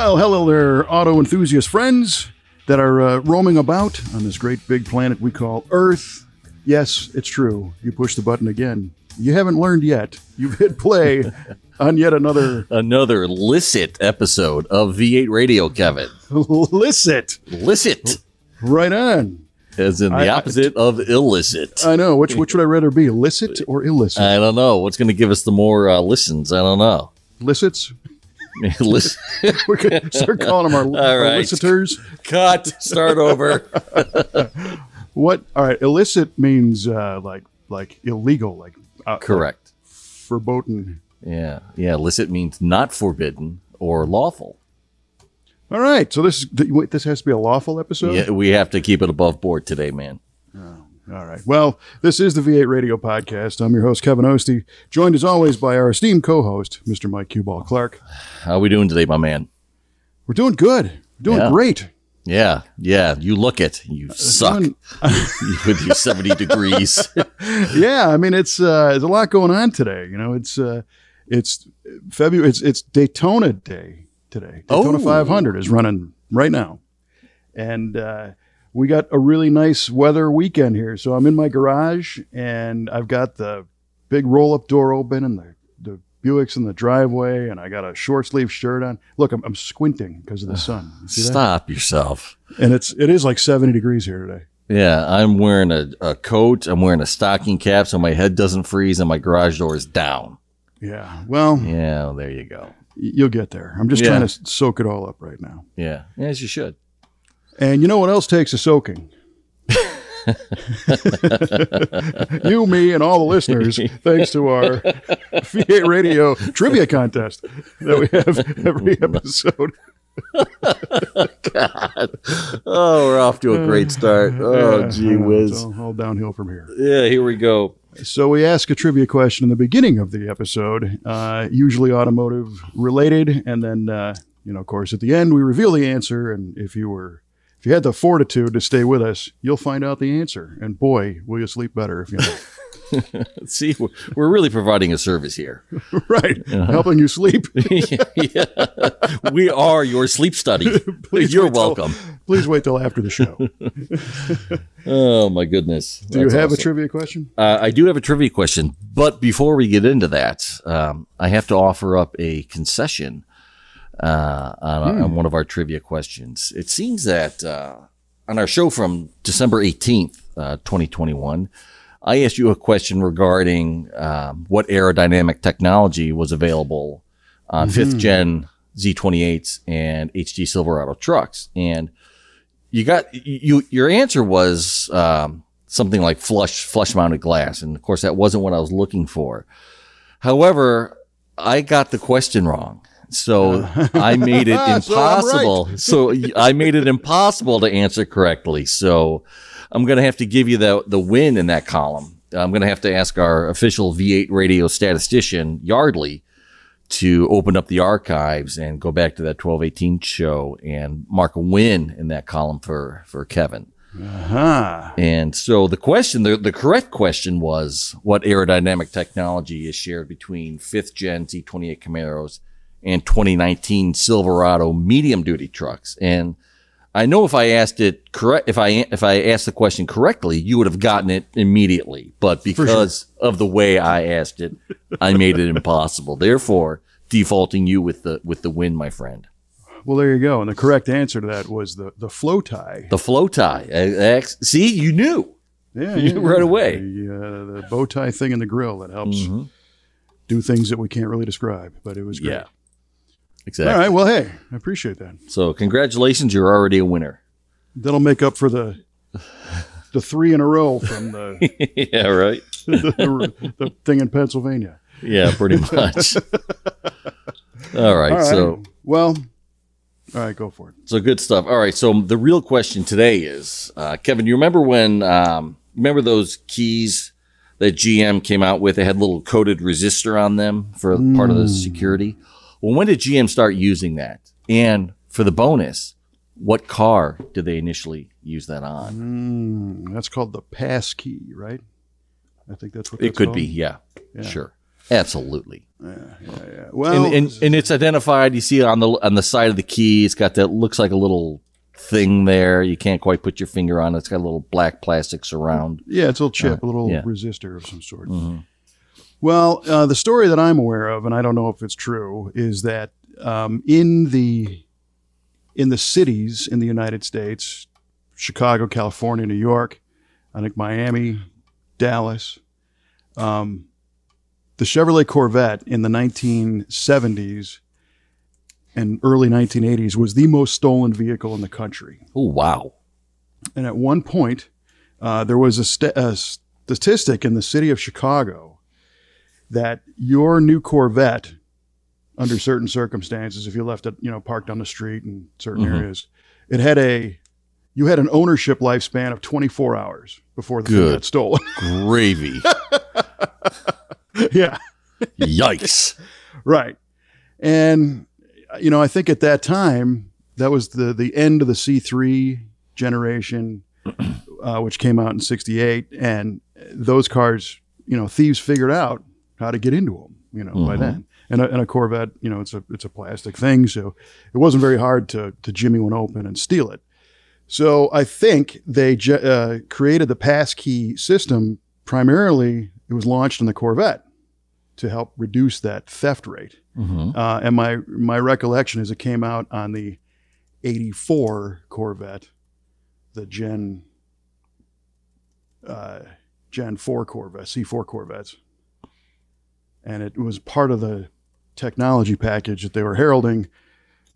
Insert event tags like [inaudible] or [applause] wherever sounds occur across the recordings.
Well, hello there, auto enthusiast friends that are uh, roaming about on this great big planet we call Earth. Yes, it's true. You push the button again. You haven't learned yet. You've hit play [laughs] on yet another Another licit episode of V8 Radio, Kevin. [laughs] licit. Licit, Right on. as in the I- I- opposite of illicit. I know. Which which would I rather be, licit or illicit? I don't know. What's going to give us the more uh, listens? I don't know. Licits. Listen, We could start calling them our, our right. licitors. cut. Start over. [laughs] What? All right. Illicit means uh, like like illegal, like uh, Correct. verboten. Yeah, yeah. Illicit means not forbidden or lawful. All right. So this th- wait, this has to be a lawful episode. Yeah, we have to keep it above board today, man. All right. Well, this is the V8 Radio Podcast. I'm your host, Kevin Oeste, joined as always by our esteemed co host, Mr. Mike Q-Ball Clarke. How are we doing today, my man? We're doing good. We're doing Yeah. great. Yeah, yeah. You look it. You suck Doing- [laughs] with your seventy degrees. [laughs] yeah, I mean, it's uh, there's a lot going on today. You know, it's uh, it's February. It's it's Daytona Day today. Daytona Oh. 500 is running right now, and uh, we got a really nice weather weekend here. So I'm in my garage, and I've got the big roll up door open, and the the Buick's in the driveway, and I got a short sleeve shirt on. Look, I'm, I'm squinting because of the sun. You see that? Stop yourself. And it's it is like 70 degrees here today. Yeah, I'm wearing a, a coat. I'm wearing a stocking cap so my head doesn't freeze and my garage door is down. Yeah. Well, Yeah, well, there you go. you'll get there. I'm just Yeah. trying to soak it all up right now. Yeah, as you should. And you know what else takes a soaking? you, me, and all the listeners, thanks to our V8 Radio trivia contest that we have every episode. God. Oh, we're off to a great start. Oh, Yeah, gee whiz. All, all downhill from here. Yeah, here we go. So we ask a trivia question in the beginning of the episode, uh, usually automotive related, and then uh, you know, of course, at the end we reveal the answer. And if you were, if you had the fortitude to stay with us, you'll find out the answer. And boy, will you sleep better if you know. [laughs] [laughs] See, we're, we're really providing a service here. [laughs] right, helping you sleep. yeah. We are your sleep study. Please You're wait till- welcome. Please wait till after the show. Oh, my goodness. Do you have a trivia question? Uh, I do have a trivia question, but before we get into that, um, I have to offer up a concession uh, on, on one of our trivia questions. It seems that uh, on our show from December 18th, uh, 2021, I asked you a question regarding um, what aerodynamic technology was available on fifth gen Z28s and HD Silverado trucks. And you got you your answer was um, something like flush flush mounted glass, and of course that wasn't what I was looking for. However, I got the question wrong. So I made it [laughs] So impossible. so I made it impossible to answer correctly. So I'm going to have to give you the the win in that column. I'm going to have to ask our official V8 radio statistician Yardley to open up the archives and go back to that 1218 show and mark a win in that column for for Kevin. Ah, And so the question, the, the correct question was what aerodynamic technology is shared between fifth gen Z28 Camaros and 2019 Silverado medium duty trucks. And I know if I asked it correct, if I, if I asked the question correctly, you would have gotten it immediately. But because of the way I asked it, I made it impossible. Therefore, defaulting you with the, with the win, my friend. well, there you go. And the correct answer to that was the the flow tie. The flow tie. Ex- See, you knew. Yeah, [laughs] You yeah, right away. The, uh, the bow tie thing in the grill that helps Mm-hmm. do things that we can't really describe, but it was great. Yeah. Exactly. All right. Well, hey, I appreciate that. So congratulations, you're already a winner. That'll make up for the the three in a row from the [laughs] yeah, right. [laughs] the, the thing in Pennsylvania. Yeah, pretty [laughs] much. All right, All right. so well, all right, go for it. so good stuff. All right, so the real question today is, uh, Kevin, you remember when? Um, remember those keys that GM came out with? They had little coated resistor on them for part of the security. Well, when did GM start using that? And for the bonus, what car did they initially use that on? Mm, that's called the pass key, right? I think that's what It that's could called. be, yeah, Yeah. sure. Absolutely. Yeah, yeah, yeah. Well, and, and, and it's identified. You see on the on the side of the key, it's got that looks like a little thing there. You can't quite put your finger on it. It's got a little black plastic surround. yeah, it's a little chip, Uh, a little yeah. resistor of some sort. Mhm. Well, uh, the story that I'm aware of, and I don't know if it's true, is that um, in the in the cities in the United States, Chicago, California, New York, I think Miami, Dallas, um, the Chevrolet Corvette in the 1970s and early 1980s was the most stolen vehicle in the country. Oh wow. And at one point, uh, there was a, st- a statistic in the city of Chicago that your new Corvette, under certain circumstances, if you left it, you know, parked on the street in certain Mhm. areas, it had a you had an ownership lifespan of 24 hours before the Good. got stolen. [laughs] Gravy. yeah, Yikes. [laughs] right. And you know, I think at that time that was the the end of the C3 generation, [clears throat] uh, which came out in '68, and those cars, you know, thieves figured out how to get into them. You know, by Mhm. then, and a, and a Corvette, you know, it's a it's a plastic thing, so it wasn't very hard to to jimmy one open and steal it. So I think they uh, created the passkey system primarily. It was launched in the Corvette to help reduce that theft rate. hmm Uh, and my my recollection is it came out on the '84 Corvette, the Gen uh, Gen 4 Corvette, C4 Corvettes, and it was part of the technology package that they were heralding,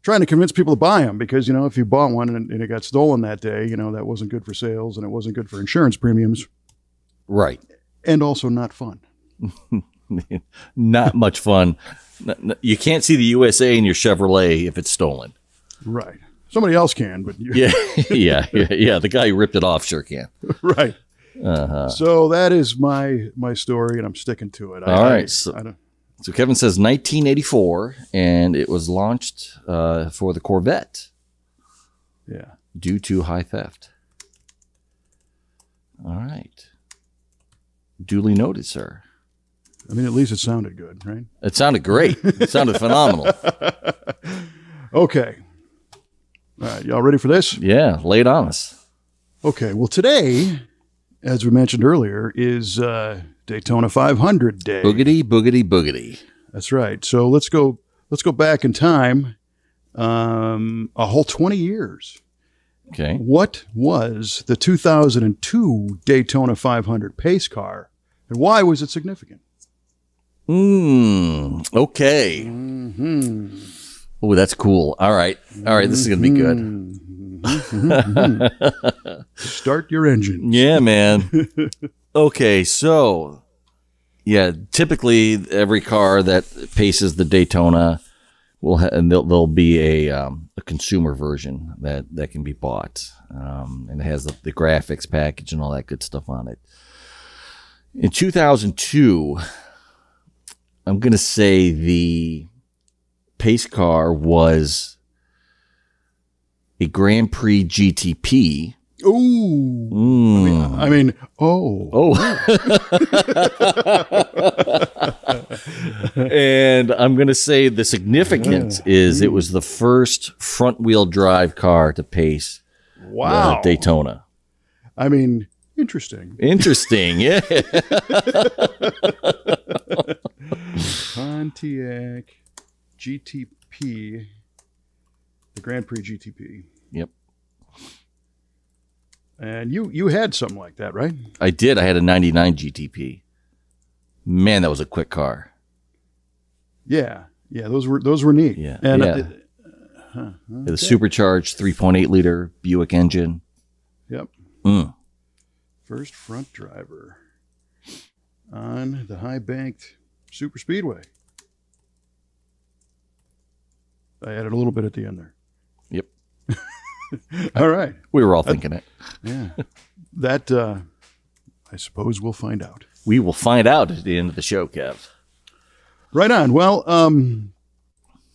trying to convince people to buy them because you know if you bought one and, and it got stolen that day, you know that wasn't good for sales and it wasn't good for insurance premiums Right. and also not fun. [laughs] Not much fun. You can't see the USA in your Chevrolet if it's stolen. Right. Somebody else can, but Yeah, [laughs] yeah, yeah, yeah. The guy who ripped it off sure can. [laughs] right. Uh-huh. So that is my my story, and I'm sticking to it. I, All right, I- so- I So Kevin says 1984, and it was launched uh, for the Corvette yeah. due to high theft. All right. Duly noted, sir. I mean, at least it sounded good, right? It sounded great. It sounded phenomenal. [laughs] Okay. All right, y'all ready for this? Yeah, lay it on us. Okay. Well, today, as we mentioned earlier, is uh, Daytona 500 Day. Boogity, boogity, boogity. That's right. So let's go. Let's go back in time, um, a whole 20 years. Okay. What was the 2002 Daytona 500 pace car, and why was it significant? Mm, okay. Mm-hmm. Oh, that's cool. All right. All right. This is going to be good. Mm-hmm. Start your engine. Yeah, man. okay. So, yeah, typically every car that paces the Daytona will ha- and there'll, there'll be a, um, a consumer version that, that can be bought. Um, and it has the, the graphics package and all that good stuff on it. In 2002, I'm to say the pace car was a Grand Prix GTP. Ooh. Mm. I mean, oh. Oh. [laughs] and I'm going to say the significance is it was the first front wheel drive car to pace Wow. Daytona. I mean, interesting. Interesting. Yeah. Pontiac GTP, the Grand Prix GTP. Yep. And you you had something like that, right? I did. I had a 99 GTP. Man, that was a quick car. Yeah. Yeah, those were those were neat. Yeah, And yeah. uh, It had supercharged 3.8 liter Buick engine. yep. Mm. First front driver on the high banked super speedway. I added a little bit at the end there. Yep. [laughs] [laughs] All right. We were all thinking it. Yeah. that uh I suppose we'll find out. We will find out at the end of the show, Kev. Right on. Well, um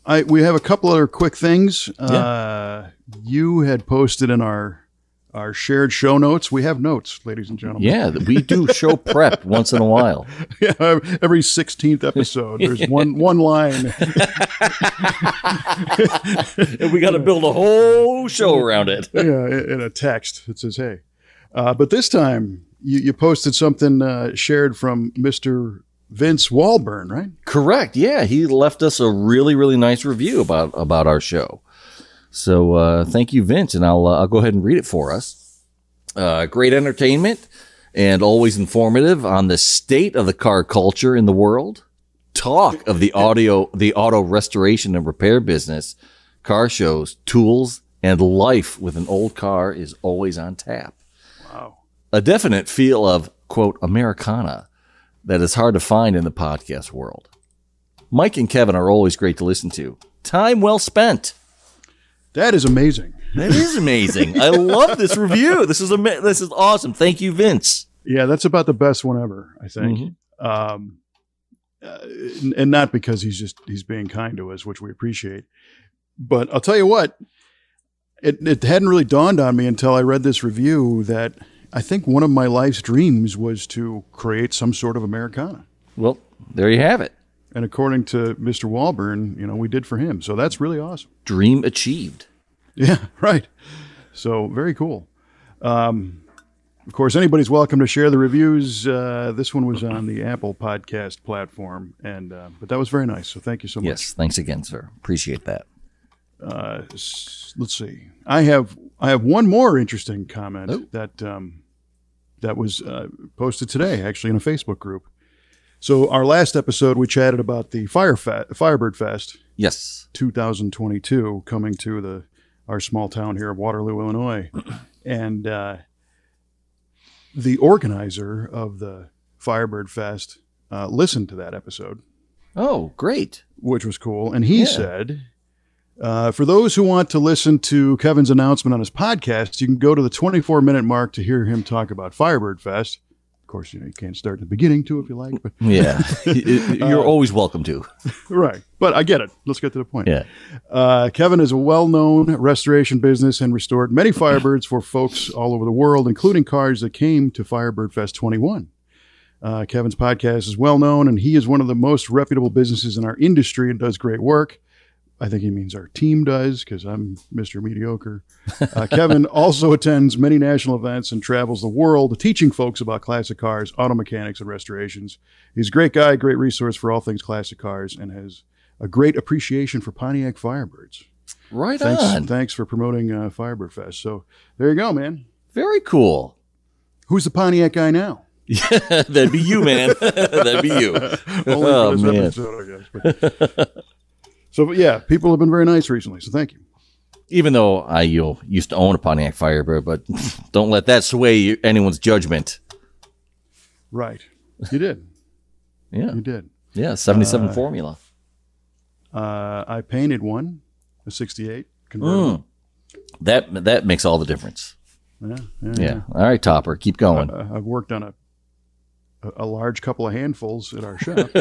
I we have a couple other quick things. Uh you had posted in our our shared show notes. We have notes, ladies and gentlemen. Yeah, we do show prep [laughs] once in a while. Yeah, every 16th episode, there's [laughs] one one line. [laughs] and we got to build a whole show around it. yeah, in a text that says, "Hey," uh, but this time you, you posted something uh, shared from Mister Vince Walburn, right? Correct. Yeah, he left us a really really nice review about about our show. So uh, thank you, Vince, and I'll uh, I'll go ahead and read it for us. Uh, great entertainment and always informative on the state of the car culture in the world. Talk of the audio, the auto restoration and repair business, car shows, tools, and life with an old car is always on tap. Wow. A definite feel of quote Americana that is hard to find in the podcast world. Mike and Kevin are always great to listen to. Time well spent. That is amazing. That is amazing. I love this review. This is ama- this is awesome. Thank you, Vince. Yeah, that's about the best one ever, I think. Mm-hmm. Um, uh, and not because he's just he's being kind to us, which we appreciate. But I'll tell you what, it it hadn't really dawned on me until I read this review that I think one of my life's dreams was to create some sort of Americana. Well, there you have it. And according to Mr. Walburn, you know, we did for him. So that's really awesome. Dream achieved. Yeah, [laughs] right. So very cool. Um, of course, anybody's welcome to share the reviews. Uh, this one was on the Apple Podcast platform, and uh, but that was very nice. So thank you so much. Yes, thanks again, sir. Appreciate that. Uh, let's see. I have I have one more interesting comment oh. that um, that was uh, posted today, actually, in a Facebook group. So our last episode, we chatted about the Fire Fe- Firebird Fest. Yes, 2022 coming to the our small town here of Waterloo, Illinois, [clears throat] and uh, the organizer of the Firebird Fest uh, listened to that episode. Oh, great! Which was cool, and he yeah. said. Uh, for those who want to listen to Kevin's announcement on his podcast, you can go to the 24 minute mark to hear him talk about Firebird Fest course, you know you can't start in the beginning too if you like. But yeah, [laughs] [laughs] you're uh, always welcome to. [laughs] Right, but I get it. Let's get to the point. Yeah, uh, Kevin is a well-known restoration business and restored many Firebirds for folks all over the world, including cars that came to Firebird Fest 21. Uh, Kevin's podcast is well known, and he is one of the most reputable businesses in our industry and does great work. I think he means our team does because I'm Mr. Mediocre. Uh, Kevin [laughs] also attends many national events and travels the world teaching folks about classic cars, auto mechanics, and restorations. He's a great guy, great resource for all things classic cars, and has a great appreciation for Pontiac Firebirds. Right thanks, on. Thanks for promoting uh, Firebird Fest. So there you go, man. Very cool. Who's the Pontiac guy now? Yeah, [laughs] that'd be you, man. [laughs] that'd be you. Only oh, man. Episode, I guess. So yeah, people have been very nice recently. So thank you. Even though I you used to own a Pontiac Firebird, but [laughs] don't let that sway anyone's judgment. Right, you did. [laughs] yeah, you did. Yeah, seventy-seven uh, formula. Uh, I painted one, a '68 convertible. Mm. That that makes all the difference. Yeah, yeah, yeah. yeah. All right, Topper, keep going. Uh, I've worked on a a large couple of handfuls at our shop. [laughs]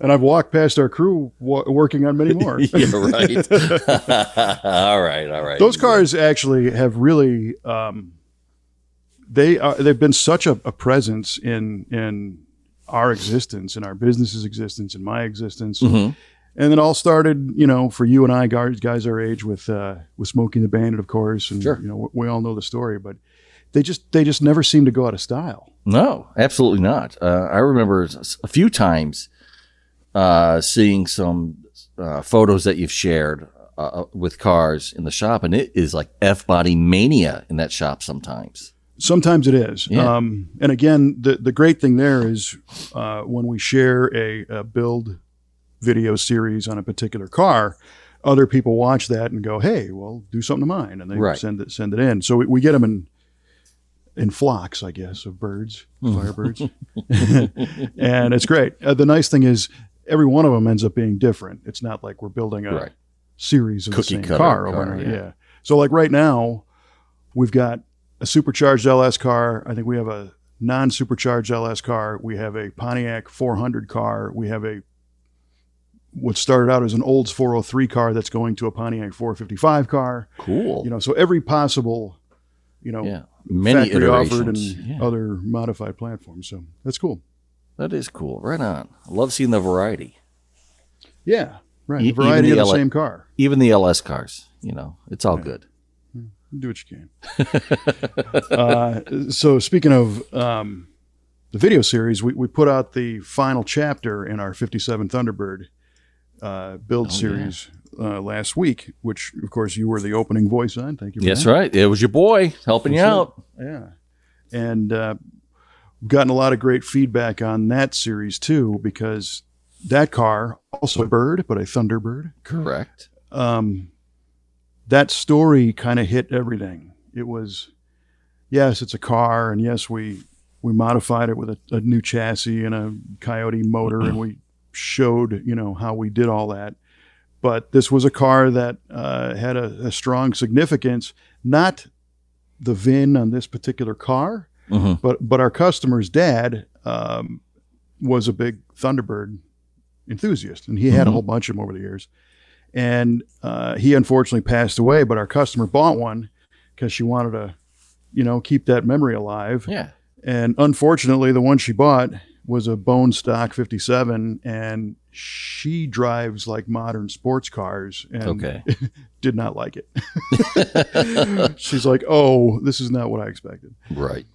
and I've walked past our crew working on many more. [laughs] yeah, right. [laughs] all right, all right. Those cars actually have really um, they are they've been such a, a, presence in in our existence, in our business's existence, in my existence. Mm-hmm. And it all started, you know, for you and I, guys, guys our age, with uh, with Smokey and the Bandit, of course, and sure. you know we all know the story. But they just they just never seem to go out of style. No, absolutely not. Uh, I remember a few times uh, seeing some uh, photos that you've shared uh, uh, with cars in the shop, and it is like f body mania in that shop sometimes. Sometimes it is. Yeah. Um, and again, the the great thing there is uh, when we share a, a build video series on a particular car other people watch that and go, "Hey, well, do something to mine," and they right. send it send it in. So we, we, get them in in flocks, I guess, of birds, hmm. firebirds, [laughs] and it's great. Uh, the nice thing is, every one of them ends up being different. It's not like we're building a right. series of Cookie the same car, car yeah. yeah. So, like right now, we've got a supercharged LS car. I think we have a non-supercharged LS car. We have a Pontiac 400 car. We have a what started out as an Olds 403 car that's going to a Pontiac 455 car. Cool. You know, so every possible, you know, yeah. Many factory offered and. Yeah. other modified platforms. So that's cool. That is cool. Right on. I love seeing the variety. Yeah, right. The variety even of the the LA same car. Even the LS cars, you know, it's all good. Do what you can. [laughs] uh, so speaking of um, the video series, we, we put out the final chapter in our 57 Thunderbird uh, build Oh, yeah. Uh, last week, which of course you were the opening voice on. Thank you. That's that. right. It was your boy helping you That's out. Yeah. And uh, we've gotten a lot of great feedback on that series too, because that car, also a bird, but a Thunderbird, Correct. um, that story kind of hit everything. It was, yes, it's a car, and yes, we we modified it with a, a new chassis and a Coyote motor, and we showed you know how we did all that. But this was a car that uh, had a, a strong significance, not the VIN on this particular car, hmm but but our customer's dad um, was a big Thunderbird enthusiast, and he had a Mhm. whole bunch of them over the years. And uh, he unfortunately passed away, but our customer bought one because she wanted to, you know, keep that memory alive. Yeah. And unfortunately, the one she bought was a bone stock 57, and she drives like modern sports cars and Okay. [laughs] did not like it. [laughs] She's like, "Oh, this is not what I expected." Right.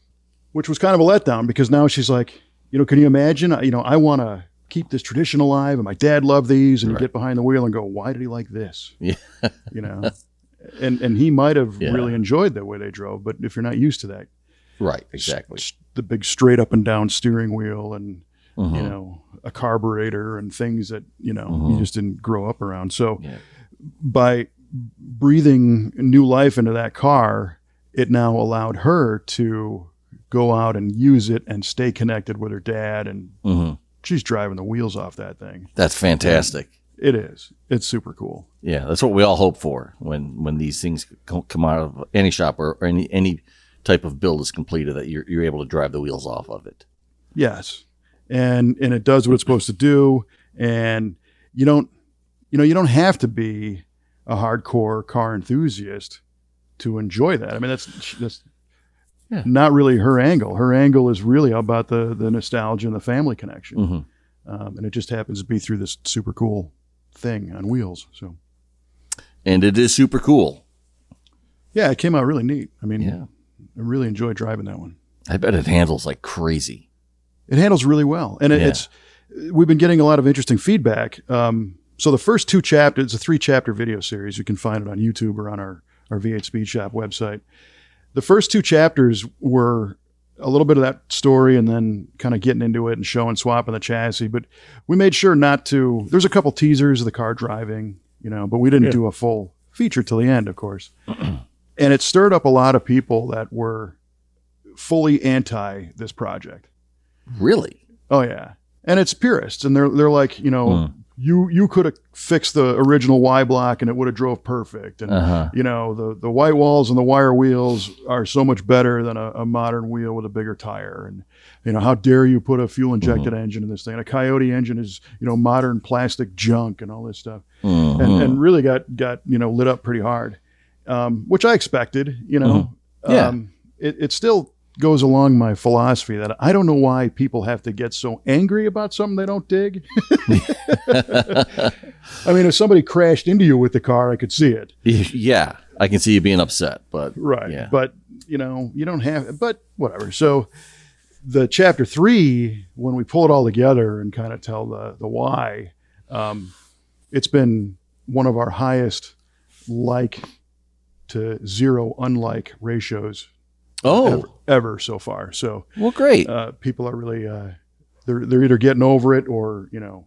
which was kind of a letdown because now she's like, you know, can you imagine? You know, I want to keep this tradition alive, and my dad loved these, and Right. you get behind the wheel and go, why did he like this? Yeah. [laughs] you know, and and he might have Yeah. really enjoyed the way they drove, but if you're not used to that, Right. Exactly. s- the big straight up and down steering wheel and Mhm. you know a carburetor and things that you know Mhm. you just didn't grow up around. So Yeah. by breathing new life into that car, it now allowed her to go out and use it and stay connected with her dad. And hmm she's driving the wheels off that thing. That's fantastic. It is. It's super cool. Yeah, that's what we all hope for when when these things come out of any shop or, or any any type of build is completed that you're you're able to drive the wheels off of it. Yes. And and it does what it's supposed to do. And you don't you know, you don't have to be a hardcore car enthusiast to enjoy that. I mean, that's that's Yeah. not really her angle. Her angle is really about the the nostalgia and the family connection. hmm um, and it just happens to be through this super cool thing on wheels. So And it is super cool. yeah, it came out really neat. I mean, Yeah, I really enjoyed driving that one. I bet it handles like crazy. It handles really well, and it, Yeah. it's we've been getting a lot of interesting feedback. Um, so the first two chapters, it's a three chapter video series. You can find it on YouTube or on our our V8 Speed Shop website. The first two chapters were a little bit of that story and then kind of getting into it and showing swapping the chassis. But we made sure not to. There's a couple teasers of the car driving, you know, but we didn't Yeah. do a full feature till the end, of course. [clears throat] and it stirred up a lot of people that were fully anti this project. Really? Oh yeah, and it's purists, and they're they're like, you know, Hmm. you you could have fixed the original Y block and it would have drove perfect, and Uh huh. you know the the white walls and the wire wheels are so much better than a, a modern wheel with a bigger tire, and you know how dare you put a fuel injected Mm-hmm. engine in this thing? And a Coyote engine is you know modern plastic junk and all this stuff, Mhm. and and really got got you know lit up pretty hard, um, which I expected. You know, Mm-hmm. Yeah. um, it it still goes along my philosophy that I don't know why people have to get so angry about something they don't dig. [laughs] I mean, if somebody crashed into you with the car, I could see it. [laughs] yeah, I can see you being upset, but Right. Yeah. But, you know, you don't have, but whatever. So the chapter three, when we pull it all together and kind of tell the, the why, um, it's been one of our highest like to zero unlike ratios oh, ever, ever so far. So well, great. uh, people are really, uh, they're, they're either getting over it or, you know,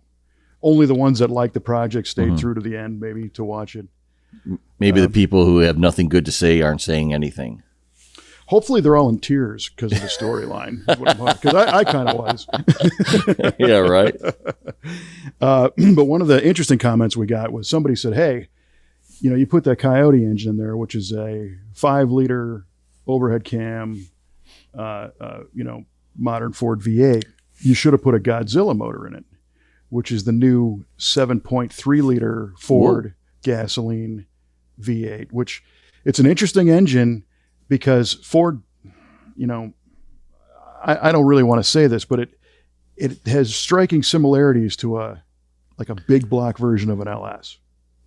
only the ones that like the project stayed Mhm. through to the end, maybe to watch it. Maybe um, the people who have nothing good to say aren't saying anything. Hopefully, they're all in tears because of the storyline. Because I, I kind of was. [laughs] yeah, right. [laughs] Uh, [clears throat] but one of the interesting comments we got was somebody said, "Hey, you know, you put that Coyote engine in there, which is a five-liter overhead cam, uh, uh, you know, modern Ford V8. You should have put a Godzilla motor in it which is the new 7.3 liter Ford gasoline V8, which it's an interesting engine because Ford, you know, I, I don't really want to say this, but it it has striking similarities to a like a big block version of an LS.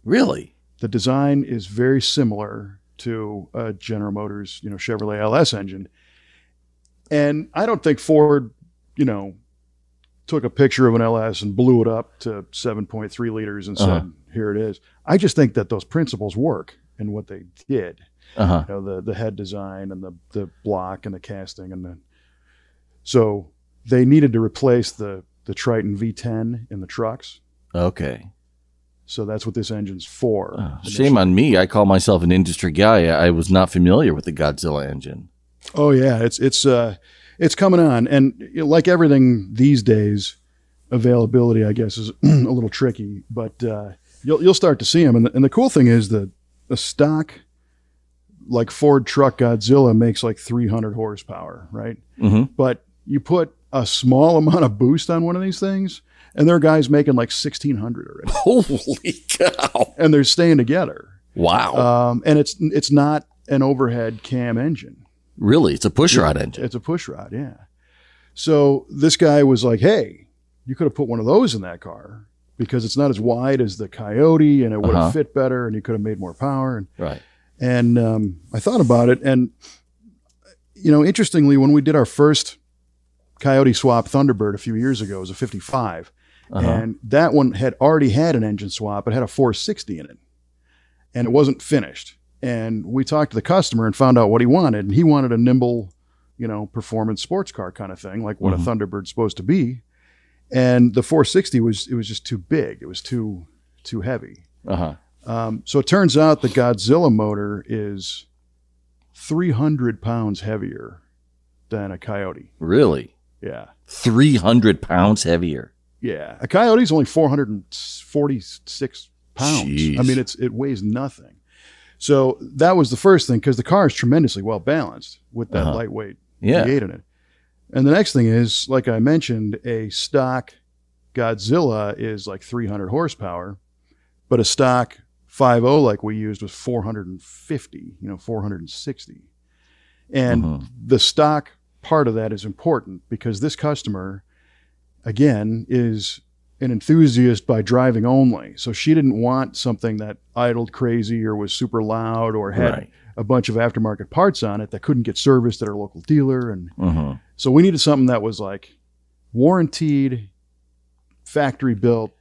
Really? The design is very similar to a General Motors, you know, Chevrolet LS engine. And I don't think Ford, you know, took a picture of an LS and blew it up to 7.3 liters and said, Uh-huh. "Here it is." I just think that those principles work in what they did. Uh huh. You know, the the head design and the the block and the casting and the so they needed to replace the the Triton V10 in the trucks. Okay. So that's what this engine's for. Oh, shame on me. I call myself an industry guy. I was not familiar with the Godzilla engine. Oh yeah, it's it's uh it's coming on, and you know, like everything these days, availability I guess is [clears throat] a little tricky, but uh, you'll you'll start to see them. And the, and the cool thing is that the stock, like Ford truck Godzilla, makes like 300 horsepower, right? Mm-hmm. But you put a small amount of boost on one of these things, and there are guys making like 1600 already, [laughs] Holy cow! and they're staying together. Wow. Um, and it's it's not an overhead cam engine. really? It's a pushrod engine. It's a pushrod, yeah. So this guy was like, "Hey, you could have put one of those in that car because it's not as wide as the Coyote, and it would have Uh-huh. fit better, and you could have made more power." And Right. and um, I thought about it, and you know, interestingly, when we did our first Coyote swap Thunderbird a few years ago, it was a 55, Uh-huh. and that one had already had an engine swap. It had a 460 in it, and it wasn't finished. And we talked to the customer and found out what he wanted, and he wanted a nimble, you know, performance sports car kind of thing, like what Mhm. a Thunderbird's supposed to be. And the 460 was it was just too big. It was too too heavy. Uh-huh. Um, so it turns out the Godzilla motor is 300 pounds heavier than a Coyote. Really? Yeah. 300 pounds heavier. Yeah. A Coyote's only 446 pounds. Jeez. I mean, it's it weighs nothing. So that was the first thing because the car is tremendously well balanced with that Uh-huh. lightweight Yeah. V8 in it. And the next thing is, like I mentioned, a stock Godzilla is like 300 horsepower, but a stock 5.0 like we used was 450, you know, 460. And Mhm. the stock part of that is important because this customer, again, is an enthusiast by driving only. So she didn't want something that idled crazy or was super loud or had Right. a bunch of aftermarket parts on it that couldn't get serviced at her local dealer. And Mhm. so we needed something that was like warranted, factory built,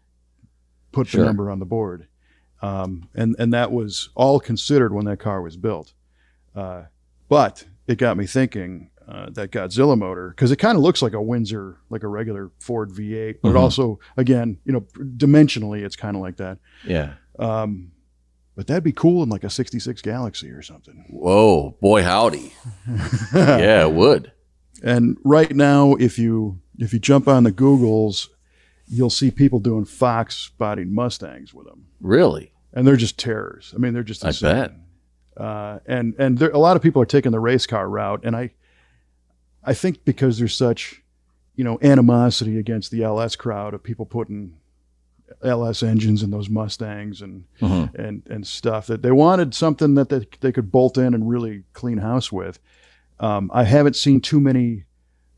put Sure. the number on the board. Um, and, and that was all considered when that car was built. Uh, but it got me thinking uh, that Godzilla motor, because it kind of looks like a Windsor, like a regular Ford V8, but Mhm. it also, again, you know, dimensionally, it's kind of like that. Yeah. Um, but that'd be cool in like a 66 Galaxie or something. Whoa, boy howdy. [laughs] yeah, it would. And right now, if you if you jump on the Googles, you'll see people doing Fox bodied Mustangs with them, Really? and they're just terrors. I mean, they're just I insane. bet. Uh, and and there, a lot of people are taking the race car route, and I I think because there's such you know animosity against the LS crowd of people putting LS engines in those Mustangs and Mhm. and and stuff that they wanted something that they, they could bolt in and really clean house with. Um, I haven't seen too many,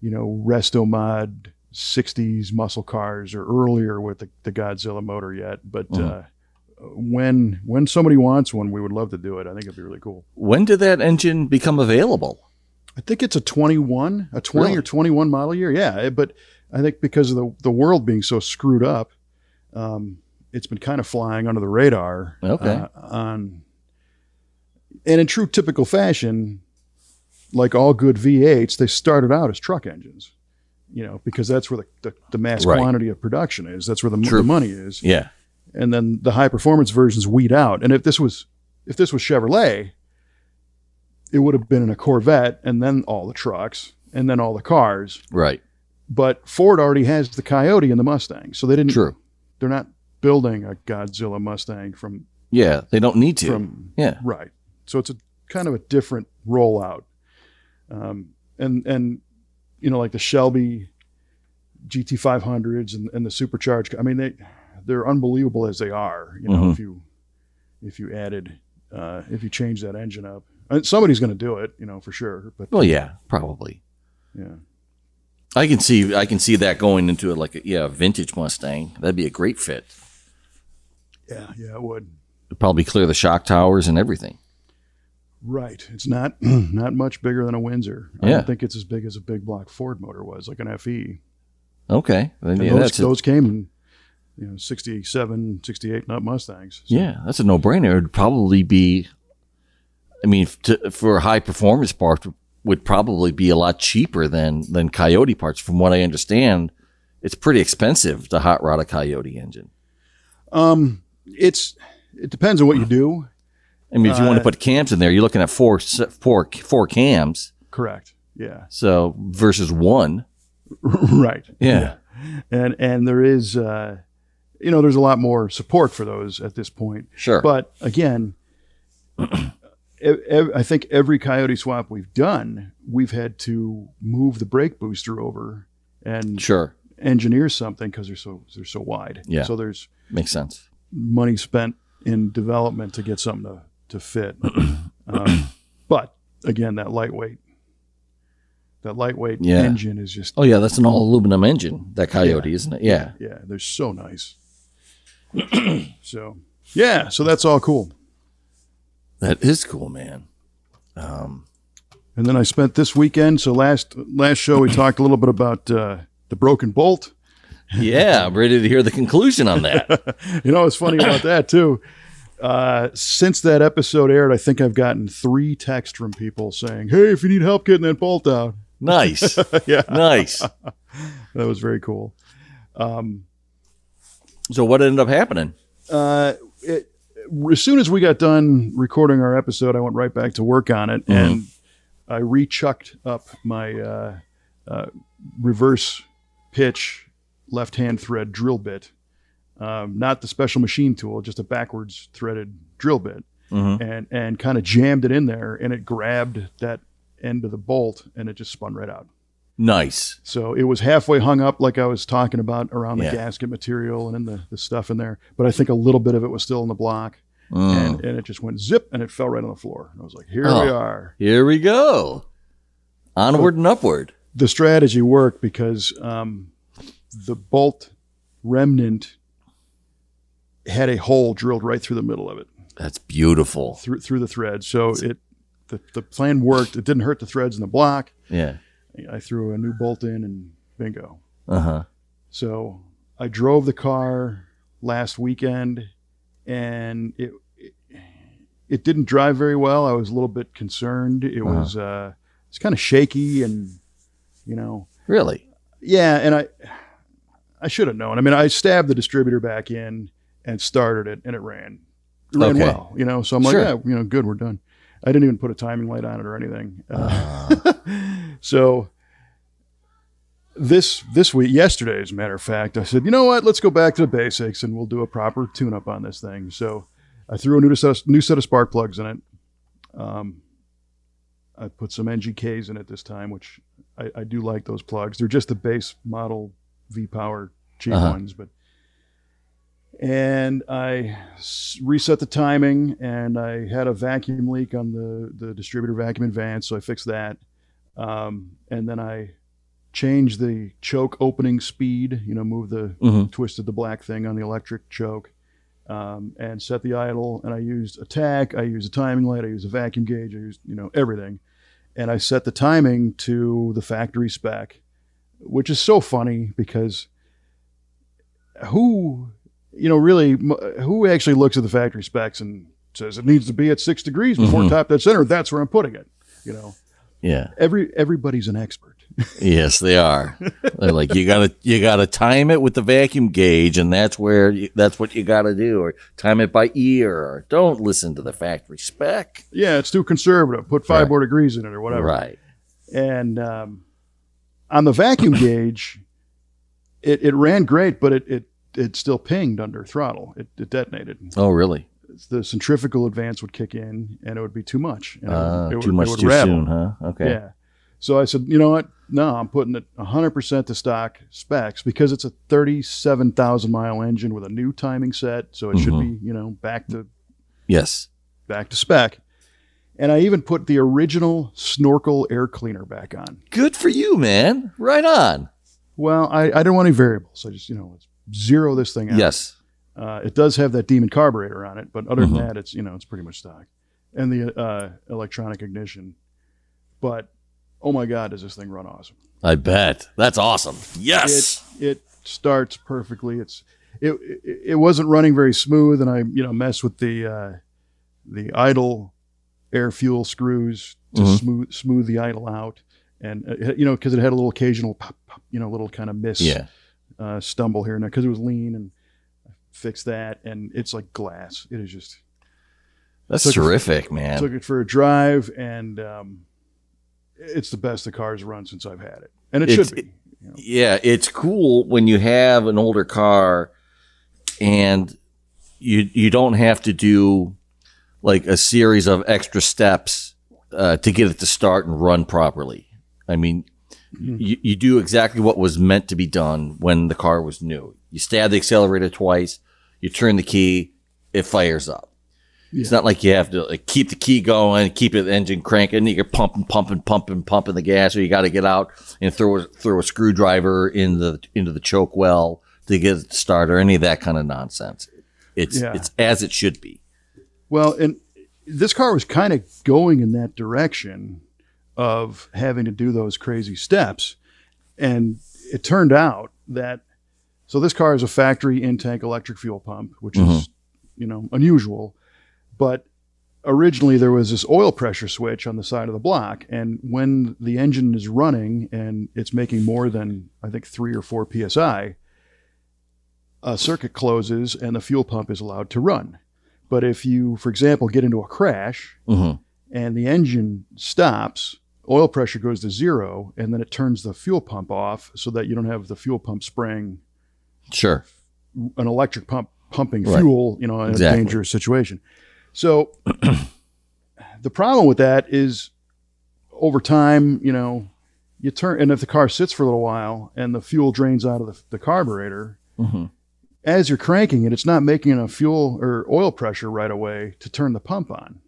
you know, resto mod 60s muscle cars or earlier with the, the Godzilla motor yet, but Mhm. uh, when when somebody wants one, we would love to do it. I think it'd be really cool. When did that engine become available? I think it's a 21, a 20 Really? or 21 model year. Yeah, but I think because of the the world being so screwed up, um, it's been kind of flying under the radar. Okay. uh, on and in true typical fashion, like all good V8s, they started out as truck engines. You know, because that's where the, the, the mass Right. quantity of production is. That's where the, the money is. Yeah. And then the high performance versions weed out. And if this was if this was Chevrolet, it would have been in a Corvette and then all the trucks and then all the cars. Right. But Ford already has the Coyote and the Mustang. So they didn't True. they're not building a Godzilla Mustang from Yeah, they don't need to. from yeah. right. So it's a kind of a different rollout. Um, and and you know like the Shelby GT 500s and, and the supercharged. I mean, they they're unbelievable as they are. You know, Mhm. if you if you added uh, if you change that engine up, and somebody's going to do it. You know, for sure. But Well, yeah, probably. yeah, I can see I can see that going into it like a yeah a vintage Mustang. That'd be a great fit. yeah, yeah, it would. It'd probably clear the shock towers and everything. Right. It's not [clears throat] not much bigger than a Windsor. I Yeah. don't think it's as big as a big block Ford motor was, like an FE. Okay, then yeah, those, those came in, you know, 67, 68 nut Mustangs. So, yeah, that's a no brainer. It'd probably be. I mean, to, for high performance parts, would probably be a lot cheaper than than Coyote parts. From what I understand, it's pretty expensive to hot rod a Coyote engine. Um, it's it depends on what you do. I mean, if you want to Uh, put cams in there, you're looking at four s- four four cams. Correct. Yeah. So versus one. [laughs] right. Yeah. And and there is, uh, you know, there's a lot more support for those at this point. Sure. But again, I think every Coyote swap we've done, we've had to move the brake booster over and sure. engineer something because they're so they're so wide. Yeah. So there's Makes sense. money spent in development to get something to to fit. [clears throat] um, but again, that lightweight, that lightweight Yeah. engine is just Oh yeah, that's an all aluminum engine. That Coyote, isn't it? Yeah. yeah, they're so nice. [clears throat] so yeah, so that's all cool. That is cool, man. Um, And then I spent this weekend. So last last show we talked a little bit about uh, the broken bolt. yeah, I'm ready to hear the conclusion on that. [laughs] You know, it's funny about that too. Uh, since that episode aired, I think I've gotten three texts from people saying, "Hey, if you need help getting that bolt out," Nice, [laughs] yeah, nice. [laughs] that was very cool. Um, So what ended up happening? uh, it, as soon as we got done recording our episode, I went right back to work on it, and I rechucked up my uh, uh, reverse pitch left hand thread drill bit, um, not the special machine tool, just a backwards threaded drill bit, Mhm. and and kind of jammed it in there, and it grabbed that end of the bolt, and it just spun right out. Nice. So it was halfway hung up, like I was talking about, around the Yeah. gasket material and in the, the stuff in there. But I think a little bit of it was still in the block, Mm. and, and it just went zip, and it fell right on the floor. And I was like, "Here we Oh. are." Here we go. Onward and upward. The strategy worked because um, the bolt remnant had a hole drilled right through the middle of it, That's beautiful. through through the thread. So it the, the plan worked. It didn't hurt the threads in the block. Yeah. I threw a new bolt in, and bingo. Uh huh. So I drove the car last weekend, and it it, it didn't drive very well. I was a little bit concerned. It Uh-huh. was uh, it's kind of shaky, and you know, Really? yeah. And I I should have known. I mean, I stabbed the distributor back in and started it, and it ran it ran Okay. well. You know, so I'm like, Sure. yeah, you know, good, we're done. I didn't even put a timing light on it or anything. Uh, Uh, [laughs] so this this week, yesterday, as a matter of fact, I said, you know what? Let's go back to the basics and we'll do a proper tune-up on this thing. So I threw a new set of, new set of spark plugs in it. Um, I put some NGKs in it this time, which I, I do like those plugs. They're just the base model V Power cheap Uh-huh. ones, but and I reset the timing, and I had a vacuum leak on the the distributor vacuum advance, so I fixed that. Um, and then I changed the choke opening speed. You know, moved the mhm. twisted the black thing on the electric choke, um, and set the idle. And I used a tach, I used a timing light, I used a vacuum gauge, I used you know everything, and I set the timing to the factory spec, which is so funny because who you know really who actually looks at the factory specs and says it needs to be at six degrees before Mhm. top dead center. That's where I'm putting it. You know, Yeah. every everybody's an expert. [laughs] Yes, they are. They're like you gotta you gotta time it with the vacuum gauge, and that's where you, that's what you gotta do, or time it by ear, or don't listen to the factory spec. Yeah, it's too conservative. Put five Right. more degrees in it or whatever. Right. And um, on the vacuum gauge, it, it ran great, but it, it it still pinged under throttle. It, it detonated. Oh, really? The centrifugal advance would kick in, and it would be too much. it would- Uh, it would- too much too rattle. soon, huh? Okay. Yeah. So I said, you know what? No, I'm putting it 100% to stock specs because it's a 37,000 mile engine with a new timing set, so it should Mhm. be, you know, back to Yes. back to spec. And I even put the original snorkel air cleaner back on. Good for you, man. Right on. Well, I, I didn't want any variables. I just, you know, let's zero this thing out. Yes. Uh, it does have that demon carburetor on it, but other Mhm. than that, it's you know it's pretty much stock, and the uh, electronic ignition. But oh my god, does this thing run awesome? I bet. That's awesome. Yes. It it starts perfectly. It's it, it it wasn't running very smooth, and I you know messed with the uh, the idle air fuel screws to Mhm. smooth smooth the idle out, and uh, you know because it had a little occasional pop, pop, you know little kind of miss yeah. Uh, stumble here and there because it was lean and I fixed that and it's like glass. It is just That's Took it- terrific, man. took it for a drive and um, it's the best the car's run since I've had it, and it It's- should be. you know. yeah, it's cool when you have an older car and you you don't have to do like a series of extra steps uh, to get it to start and run properly. I mean, Mhm. you, you do exactly what was meant to be done when the car was new. You stab the accelerator twice, you turn the key, it fires up. It's not like you have to like, keep the key going, keep the engine cranking. You're pumping, pumping, pumping, pumping the gas, or you got to get out and throw a, throw a screwdriver in the into the choke well to get it to start, or any of that kind of nonsense. It's Yeah. it's as it should be. Well, and this car was kind of going in that direction of having to do those crazy steps, and it turned out that so this car is a factory in-tank electric fuel pump, which is you know unusual, but originally there was this oil pressure switch on the side of the block, and when the engine is running and it's making more than I think three or four psi, a circuit closes and the fuel pump is allowed to run. But if you, for example, get into a crash hmm and the engine stops, oil pressure goes to zero, and then it turns the fuel pump off so that you don't have the fuel pump spraying Sure. an electric pump pumping Right. fuel, you know, in Exactly. a dangerous situation. So [clears throat] the problem with that is over time, you know, you turn, and if the car sits for a little while and the fuel drains out of the, the carburetor, hmm as you're cranking it, it's not making enough fuel or oil pressure right away to turn the pump on.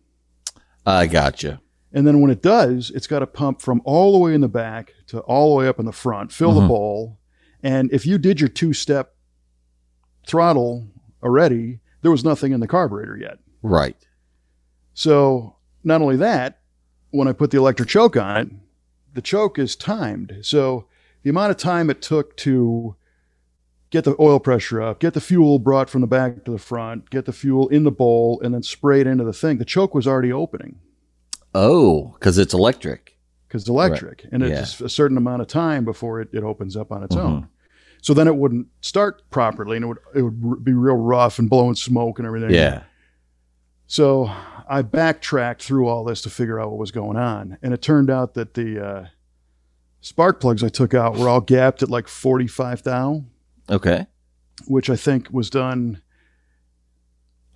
I gotcha. And then when it does, it's got to pump from all the way in the back to all the way up in the front, fill the Mhm. bowl. And if you did your two step throttle already, there was nothing in the carburetor yet. Right. So not only that, when I put the electric choke on it, the choke is timed. So the amount of time it took to get the oil pressure up, get the fuel brought from the back to the front, get the fuel in the bowl, and then spray it into the thing, the choke was already opening Oh, because it's electric. because it's electric. And Yeah. it's a certain amount of time before it, it opens up on its Mhm. own. So then it wouldn't start properly and it would, it would be real rough and blowing smoke and everything. Yeah. So I backtracked through all this to figure out what was going on. And it turned out that the uh, spark plugs I took out were all gapped at like 45 thou, Okay. which I think was done.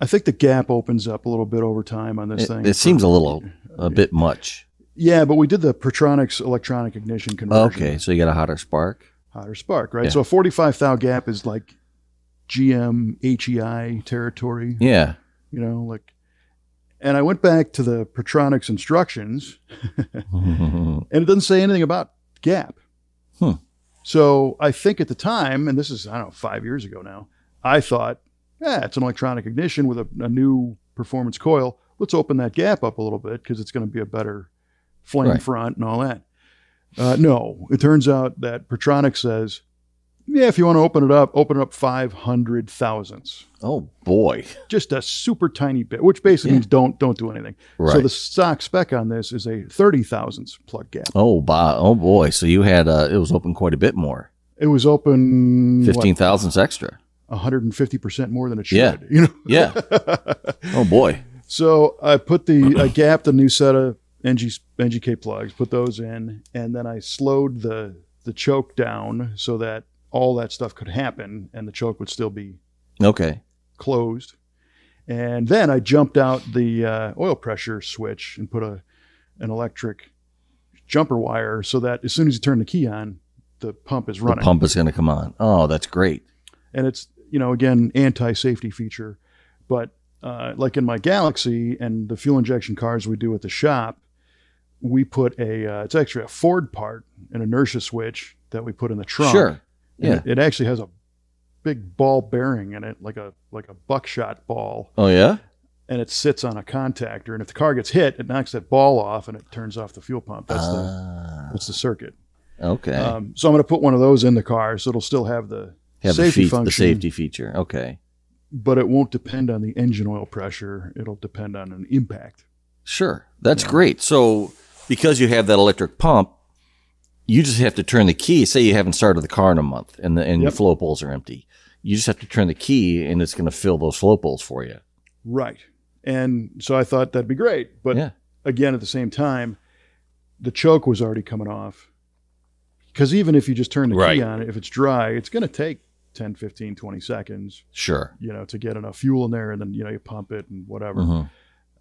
I think the gap opens up a little bit over time on this It, thing. it seems a little a bit much. Yeah, but we did the Pertronix electronic ignition conversion. Okay, so you got a hotter spark. Hotter spark, right? Yeah. So a 45 thou gap is like GM HEI territory. Yeah. you know, like, and I went back to the Pertronix instructions [laughs] and it doesn't say anything about gap. Hmm. So I think at the time, and this is, I don't know, five years ago now, I thought, yeah, it's an electronic ignition with a, a new performance coil. Let's open that gap up a little bit because it's going to be a better flame Right. front and all that. Uh, no, it turns out that Pertronix says, yeah, if you want to open it up, open it up 500 thousandths oh boy. just a super tiny bit, which basically Yeah. means don't don't do anything. Right. So the stock spec on this is a thirty thousandths plug gap. oh, bo- oh boy. So you had uh, it was open quite a bit more. It was open Fifteen thousandths extra. One hundred and fifty percent more than it should. Yeah. You know. Yeah. [laughs] Oh boy. So I put the I gapped a new set of NG, NGK plugs, put those in, and then I slowed the the choke down so that all that stuff could happen and the choke would still be Okay. closed. And then I jumped out the uh, oil pressure switch and put a an electric jumper wire so that as soon as you turn the key on, the pump is running. The pump is going to come on. Oh, that's great. and it's you know again anti-safety feature but uh, like in my Galaxie and the fuel injection cars we do at the shop we put a uh, it's actually a ford part an inertia switch that we put in the trunk Sure. Yeah. it, it actually has a big ball bearing in it like a like a buckshot ball Oh, yeah? and it sits on a contactor and if the car gets hit it knocks that ball off and it turns off the fuel pump that's the Ah, that's the circuit okay. um, so i'm going to put one of those in the car so it'll still have the Have the, safety fe- the safety feature. Okay. but it won't depend on the engine oil pressure. It'll depend on an impact. Sure. That's Yeah. great. So, because you have that electric pump, you just have to turn the key. Say you haven't started the car in a month and the and your Yep. float bowls are empty. You just have to turn the key and it's going to fill those flow bowls for you. Right. And so I thought that'd be great. But Yeah. again, at the same time, the choke was already coming off. Because even if you just turn the Right. key on it, if it's dry, it's going to take 10, 15, 20 seconds, Sure. you know, to get enough fuel in there. And then, you know, you pump it and whatever. Mhm.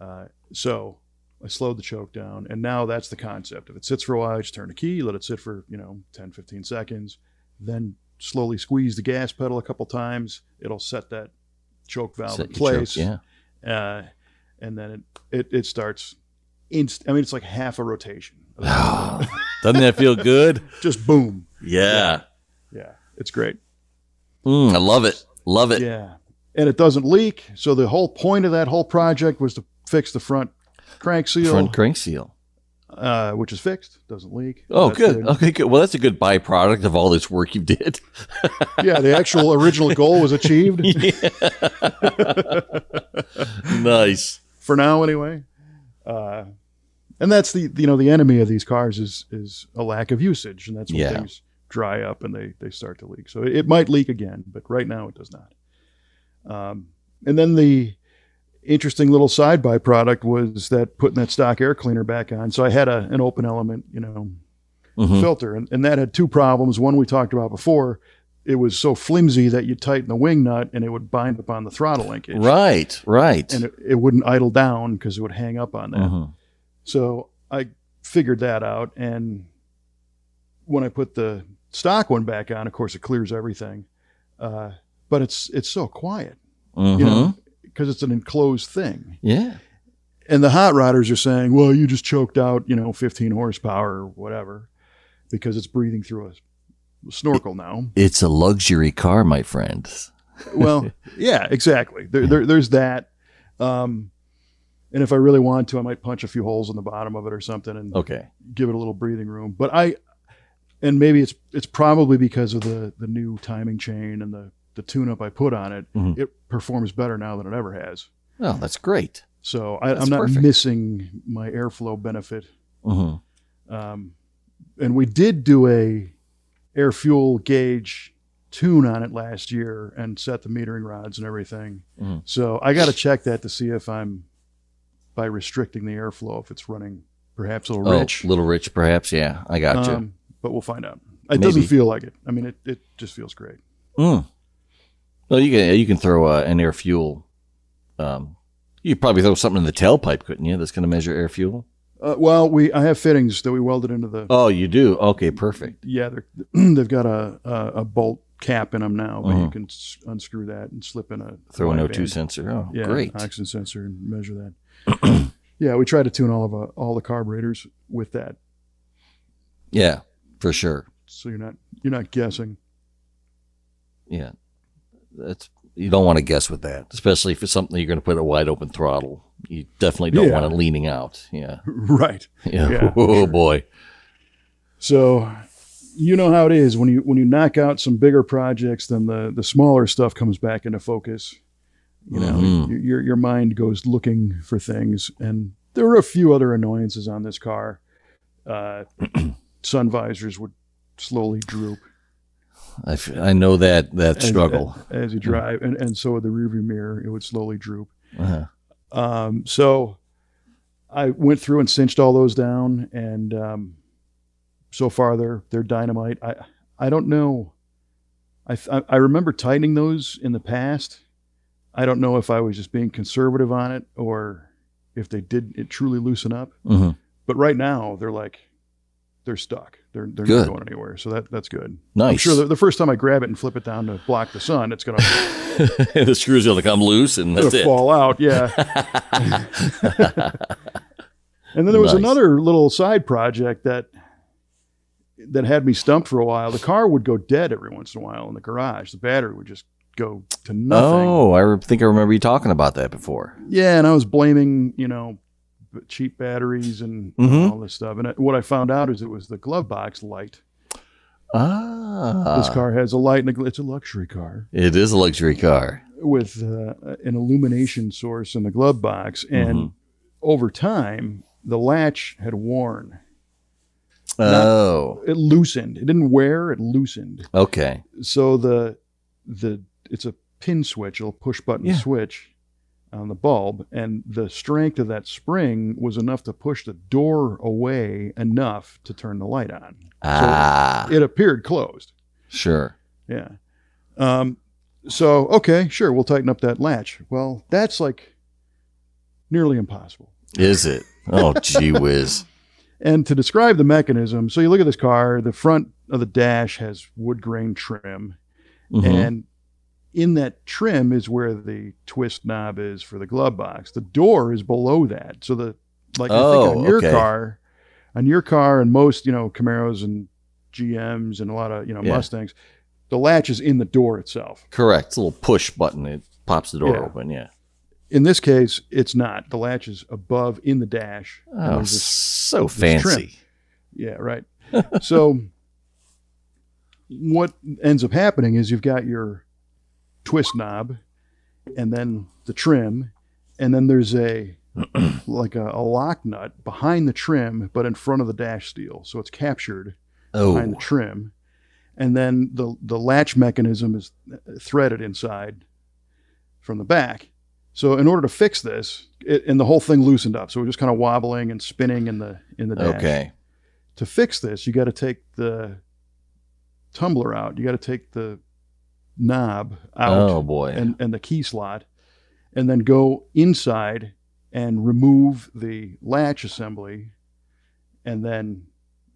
Uh, so I slowed the choke down. And now that's the concept. If it sits for a while, you just turn the key, let it sit for, you know, 10, 15 seconds, then slowly squeeze the gas pedal a couple times. It'll set that choke valve Set in your choke, place. Yeah. Uh, and then it, it, it starts inst- I mean, it's like half a rotation. [sighs] Doesn't that feel good? [laughs] just boom. Yeah. Yeah. It's great. Mm, I love it. Love it. Yeah. And it doesn't leak. So the whole point of that whole project was to fix the front crank seal, Front crank seal. uh, which is fixed, doesn't leak. Oh, That's good. Okay, good. Well, that's a good byproduct of all this work you did. [laughs] Yeah, the actual original goal was achieved [laughs] nice. for now, anyway. Uh, and that's the you know the enemy of these cars is is a lack of usage, and that's when Yeah. things dry up and they they start to leak. So it, it might leak again, but right now it does not. Um, and then the interesting little side byproduct was that putting that stock air cleaner back on. So I had a an open element, you know, Mhm. filter, and, and that had two problems. One we talked about before. It was so flimsy that you tighten the wing nut and it would bind up on the throttle linkage. Right, right. And it, it wouldn't idle down because it would hang up on that. Mhm. So I figured that out. And when I put the stock one back on, of course, it clears everything. Uh, but it's it's so quiet, you know, because it's an enclosed thing. Yeah. And the hot rodders are saying, well, you just choked out, you know, 15 horsepower or whatever because it's breathing through a snorkel now. It's a luxury car, my friend. [laughs] well, yeah, exactly. There, there, there's that. Um, and if I really want to, I might punch a few holes in the bottom of it or something and Okay. give it a little breathing room. But I, and maybe it's it's probably because of the the new timing chain and the the tune up I put on it. Mhm. It performs better now than it ever has. Well, that's great. So I, I'm not perfect. missing my airflow benefit. hmm Um, and we did do a air fuel gauge tune on it last year and set the metering rods and everything. Mhm. So I got to check that to see if I'm by restricting the airflow if it's running perhaps a little Oh, rich. little rich, perhaps. Yeah, I got you. Um, but we'll find out. It doesn't feel like it. I mean, it, it just feels great. Mm. Well, you can you can throw uh, an air fuel. Um, you probably throw something in the tailpipe, couldn't you? That's going to measure air fuel. Uh, well, we I have fittings that we welded into the. Oh, you do. Okay, perfect. Yeah, they're, [clears throat] they've got a, a a bolt cap in them now, but you Mhm. can s- unscrew that and slip in a Throw an wide O2 band. sensor. Oh, yeah, great. oxygen sensor and measure that. [clears throat] yeah, we try to tune all of uh, all the carburetors with that, Yeah, for sure. so you're not you're not guessing. Yeah, that's you don't want to guess with that, especially if it's something you're going to put a wide open throttle. You definitely don't Yeah. want it leaning out. Yeah, [laughs] right. yeah. Yeah, [laughs] oh sure. boy. So you know how it is when you when you knock out some bigger projects, then the the smaller stuff comes back into focus. You know, Mhm. your- your your mind goes looking for things, and there were a few other annoyances on this car. Uh, [clears throat] sun visors would slowly droop I, f- I know that that as- struggle. as, you drive, and and so would the rearview mirror. It would slowly droop. Uh-huh. Um, so I went through and cinched all those down, and um, so far they're they're dynamite. I I don't know. I th- I remember tightening those in the past. I don't know if I was just being conservative on it or if they did it truly loosen up. Mhm. But right now they're like they're stuck. They're they're Good. not going anywhere. So that that's good. I'm Nice. sure the, the first time I grab it and flip it down to block the sun, it's gonna, [laughs] the screws going to come loose, and that's gonna it. fall out. Yeah. [laughs] and then there was Nice. another little side project that that had me stumped for a while. The car would go dead every once in a while in the garage. The battery would just go to nothing. Oh, I think I remember you talking about that before. Yeah, and I was blaming, you know, cheap batteries and Mhm. all this stuff. And what I found out is it was the glove box light. Ah, this car has a light, and a it's a luxury car It is a luxury car. with uh, an illumination source in the glove box. And Mhm. over time, the latch had worn. Oh, It loosened. It didn't wear. It loosened. okay. So the the it's a pin switch, a push button Yeah. switch on the bulb, and the strength of that spring was enough to push the door away enough to turn the light on. Ah, It appeared closed. sure. Yeah. Um, so okay, sure, we'll tighten up that latch. Well, that's like nearly impossible. Is it? Oh, gee whiz. [laughs] And to describe the mechanism, so you look at this car, the front of the dash has wood grain trim, Mhm. and in that trim is where the twist knob is for the glove box. The door is below that. So the like I Oh, think on oh, your okay. car, on your car and most, you know, Camaros and GMs and a lot of, you know, Yeah. Mustangs, the latch is in the door itself. Correct. It's a little push button. It pops the door Yeah. open. Yeah. In this case, it's not. The latch is above in the dash. Oh, this- so trim. fancy. Yeah, right. [laughs] so what ends up happening is you've got your twist knob and then the trim and then there's a [clears throat] like a, a lock nut behind the trim but in front of the dash steel. So it's captured behind Oh, the trim. And then the the latch mechanism is threaded inside from the back. So in order to fix this it, and the whole thing loosened up. So we're just kind of wobbling and spinning in the in the dash. Okay. to fix this, you got to take the tumbler out. You got to take the knob out Oh boy. and, and the key slot, and then go inside and remove the latch assembly, and then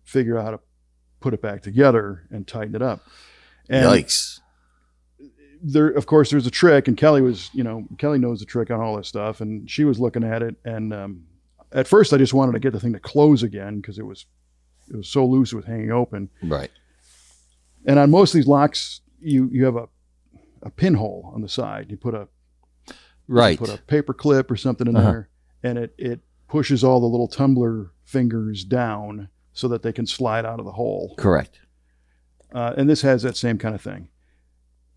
figure out how to put it back together and tighten it up. And Yikes. there, of course, there's a trick, and Kelly was, you know, Kelly knows the trick on all this stuff, and she was looking at it, and um, at first I just wanted to get the thing to close again because it was, it was so loose it was hanging open. Right. And on most of these locks, you you have a, a pinhole on the side. You put a Right. put a paper clip or something in Uh-huh. there, and it it pushes all the little tumbler fingers down so that they can slide out of the hole. Correct. Uh, and this has that same kind of thing.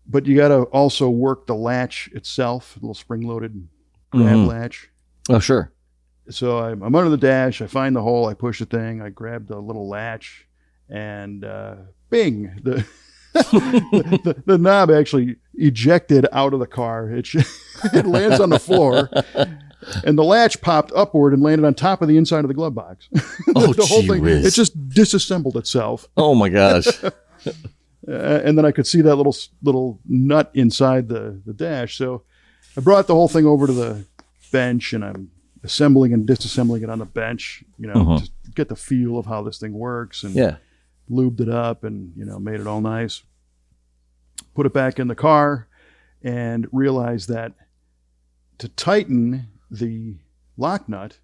But you got to also work the latch itself, the little spring-loaded grab Mhm. latch. Oh, sure. So I'm, I'm under the dash. I find the hole. I push the thing. I grab the little latch, and uh, bing! The, [laughs] the the knob actually ejected out of the car. It sh- [laughs] it lands on the floor, and the latch popped upward and landed on top of the inside of the glove box. [laughs] Oh, the whole gee thing whiz. it just disassembled itself. Oh my gosh. [laughs] Uh, and then I could see that little little nut inside the the dash. So I brought the whole thing over to the bench, and I'm assembling and disassembling it on the bench. You know, to get the feel of how this thing works, and yeah. lubed it up, and you know, made it all nice. Put it back in the car, and realized that to tighten the lock nut,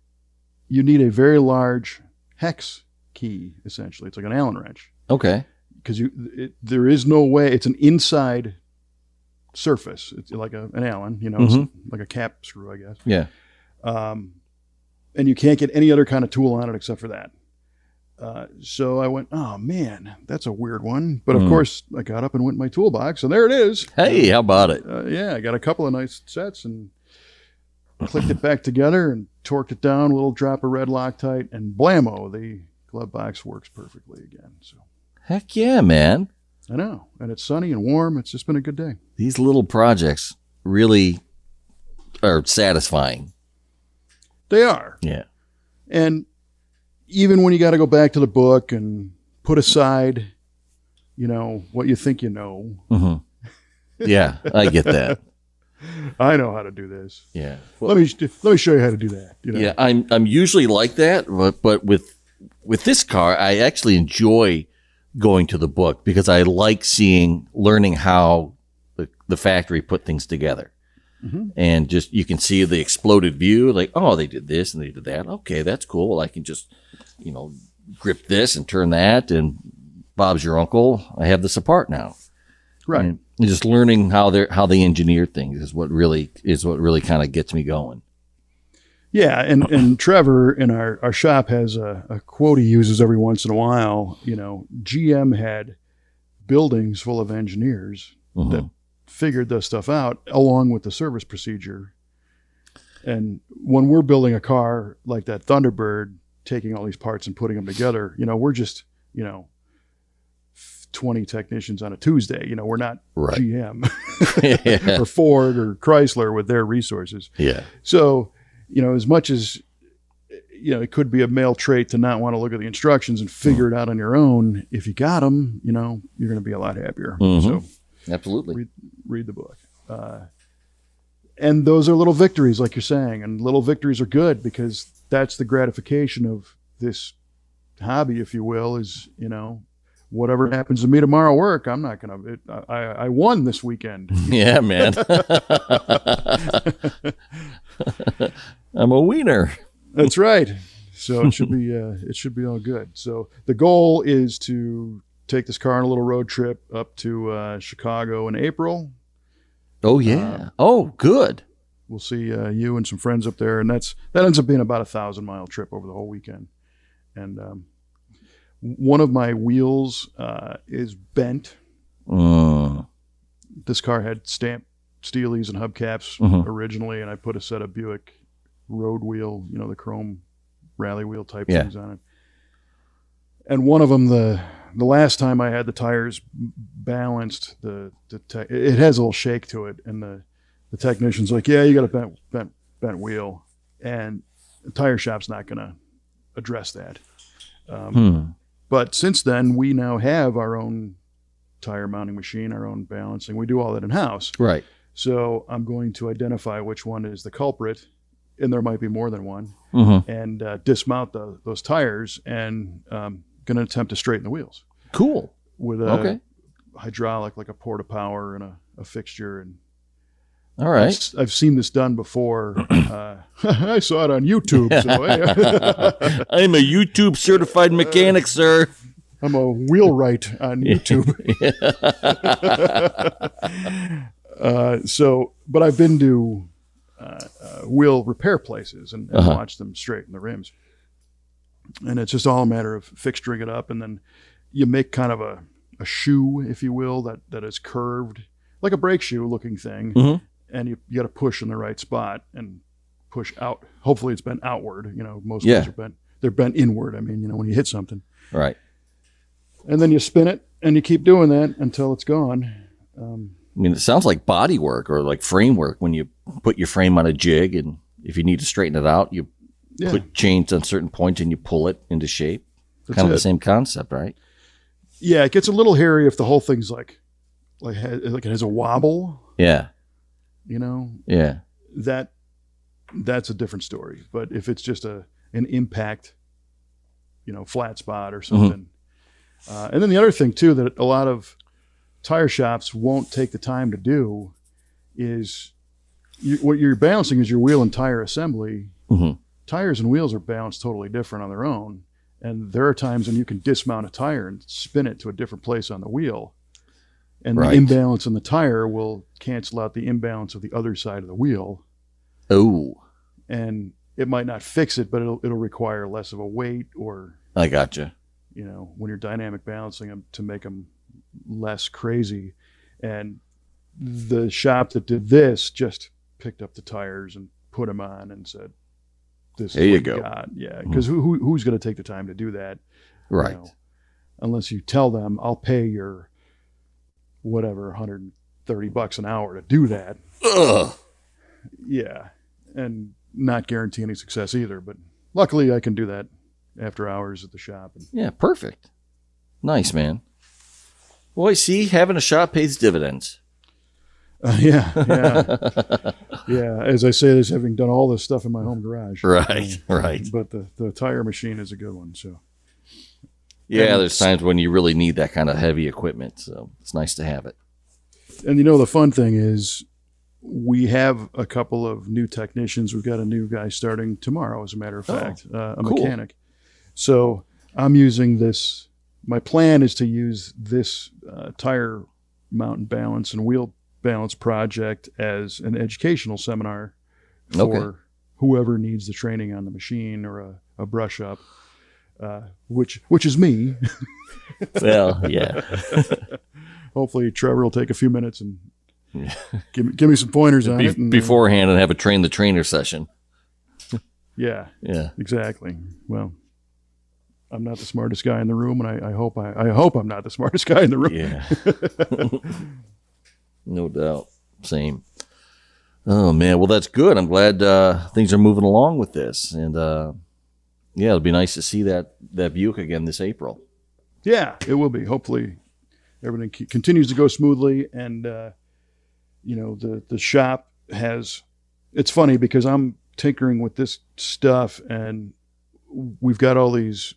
you need a very large hex key. Essentially, it's like an Allen wrench Okay. because you it, there is no way it's an inside surface it's like a, an allen you know it's Mhm. like a cap screw i guess Yeah. um, and you can't get any other kind of tool on it except for that uh, so i went oh man that's a weird one but of Mm. course i got up and went in my toolbox and there it is Hey, how about it? uh, yeah i got a couple of nice sets and clicked it back together and torqued it down a little drop of red loctite and blammo the glove box works perfectly again so Heck yeah, man. I know. And it's sunny and warm. It's just been a good day. These little projects really are satisfying. They are. Yeah. And even when you got to go back to the book and put aside, you know, what you think you know, hmm [laughs] Yeah, I get that. I know how to do this. Yeah. let me let me show you how to do that. You know? Yeah, I'm I'm usually like that, but but with with this car, I actually enjoy going to the book because I like seeing, learning how the, the factory put things together. Mhm. And just you can see the exploded view, like, oh, they did this and they did that. Okay, that's cool. I can just, you know, grip this and turn that. And Bob's your uncle. I have this apart now. Right. And just learning how they how they engineer things is what really is what really kind of gets me going. Yeah, and, and Trevor in our, our shop has a, a quote he uses every once in a while. You know, GM had buildings full of engineers Mhm. that figured this stuff out along with the service procedure. And when we're building a car like that Thunderbird, taking all these parts and putting them together, you know, we're just, you know, 20 technicians on a Tuesday. You know, we're not Right. GM [laughs] yeah. or Ford or Chrysler with their resources. yeah. So, you know, as much as you know, it could be a male trait to not want to look at the instructions and figure it out on your own. If you got them, you know, you're going to be a lot happier. Mhm. So, Absolutely. read read the book. Uh, and those are little victories, like you're saying, and little victories are good because that's the gratification of this hobby, if you will. Is you know, whatever happens to me tomorrow work, I'm not gonna. I, I won this weekend. [laughs] Yeah, man. [laughs] I'm a wiener. That's right. So it should be uh, it should be all good. So the goal is to take this car on a little road trip up to uh, Chicago in April. Oh yeah. oh, good. We'll see uh, you and some friends up there, and that's that ends up being about a thousand mile trip over the whole weekend. And um, one of my wheels uh, is bent. Mm. This car had stamped steelies and hubcaps Mhm. originally, and I put a set of Buick road wheel, you know, the chrome rally wheel type Yeah. things on it. And one of them, the the last time I had the tires balanced, the the it has a little shake to it, and the the technician's like, "Yeah, you got a bent bent bent wheel," and the tire shop's not going to address that. Um, Hmm. but since then, we now have our own tire mounting machine, our own balancing. We do all that in house. Right. So I'm going to identify which one is the culprit, and there might be more than one, Mm-hmm. and uh, dismount the, those tires and um, going to attempt to straighten the wheels Cool. with a Okay. hydraulic, like a porta power and a, a fixture. And All right. I've, seen this done before. [clears throat] uh, [laughs] I saw it on YouTube. So [laughs] I, [laughs] I'm a YouTube certified mechanic, sir. I'm a wheelwright on YouTube. uh, so, but I've been to uh, uh, wheel repair places and, and Uh-huh. watched them straighten the rims. And it's just all a matter of fixturing it up, and then you make kind of a, a shoe, if you will, that, that is curved, like a brake shoe looking thing, Mhm. And you, you got to push in the right spot and push out. Hopefully, it's bent outward. You know, most Yeah. are bent. They're bent inward. I mean, you know, when you hit something Right. and then you spin it and you keep doing that until it's gone. Um, I mean, it sounds like body work or like framework when you put your frame on a jig, and if you need to straighten it out, you yeah, put chains on certain points and you pull it into shape. that's kind of it. the same concept, right? Yeah, it gets a little hairy if the whole thing's like, like, like it has a wobble. Yeah. You know Yeah. that that's a different story. But if it's just a an impact, you know, flat spot or something. Uh, and then the other thing too that a lot of tire shops won't take the time to do is you, what you're balancing is your wheel and tire assembly. hmm tires and wheels are balanced totally different on their own. And there are times when you can dismount a tire and spin it to a different place on the wheel. And Right. the imbalance in the tire will cancel out the imbalance of the other side of the wheel. Oh, And it might not fix it, but it'll, it'll require less of a weight or, I gotcha. you know, when you're dynamic balancing them to make them less crazy. And the shop that did this just picked up the tires and put them on and said, this There is you what go. got. Yeah. Mm-hmm. Because who, who, who's going to take the time to do that? you Right. know, unless you tell them, I'll pay your whatever, 130 bucks an hour to do that. Ugh. Yeah. And not guarantee any success either. But luckily, I can do that after hours at the shop. And Yeah, perfect. Nice, man. Boy, see, having a shop pays dividends. uh, yeah. Yeah. [laughs] yeah. As I say this, having done all this stuff in my home garage. Right, Uh, right. But the, the tire machine is a good one. So Yeah, And there's times when you really need that kind of heavy equipment, so it's nice to have it. And you know the fun thing is we have a couple of new technicians. We've got a new guy starting tomorrow, as a matter of Oh, fact, uh, a cool. mechanic. So I'm using this. My plan is to use this uh, tire mount and balance and wheel balance project as an educational seminar for Okay. whoever needs the training on the machine or a, a brush up, uh, which which is me. [laughs] Well, yeah. [laughs] Hopefully, Trevor will take a few minutes and [laughs] give me, give me some pointers on Be- it. And, uh, beforehand and have a train the trainer session. yeah, Yeah. exactly. Well, I'm not the smartest guy in the room, and I, I hope I, I hope I'm not the smartest guy in the room. Yeah. no doubt. Same. Oh man, well that's good. I'm glad uh, things are moving along with this, and uh, yeah, it'll be nice to see that that Buick again this April. Yeah, it will be. Hopefully, everything c- continues to go smoothly, and uh, you know the the shop has. It's funny because I'm tinkering with this stuff, and we've got all these,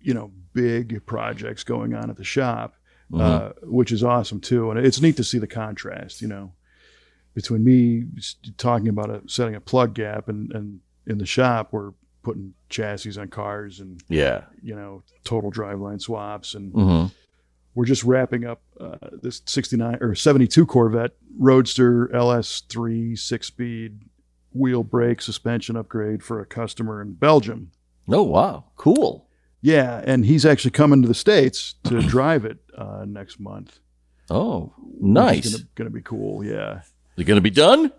you know, big projects going on at the shop, Mhm. uh, which is awesome too. And it's neat to see the contrast, you know, between me talking about a, setting a plug gap and, and in the shop we're putting chassis on cars and yeah. you know total driveline swaps and hmm we're just wrapping up uh, this 69 or 72 Corvette Roadster LS3 six speed wheel brake suspension upgrade for a customer in Belgium. Oh wow, cool. Yeah, and he's actually coming to the states to [clears throat] drive it uh, next month. Oh, nice. is Is gonna, gonna be cool. Yeah, it going to be done?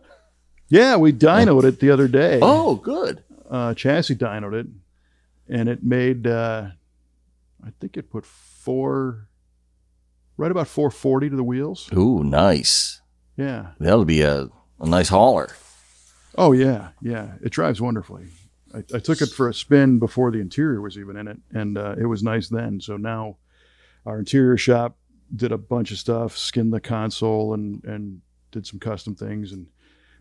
yeah. We dynoed it the other day. Oh, good. Uh, chassis dynoed it, and it made. Uh, I think it put four, right about 440 to the wheels. Ooh, nice. Yeah. That'll be a, a nice hauler. Oh yeah, yeah. It drives wonderfully. I, I took it for a spin before the interior was even in it, and uh, it was nice then. So now, our interior shop did a bunch of stuff, skinned the console, and and did some custom things, and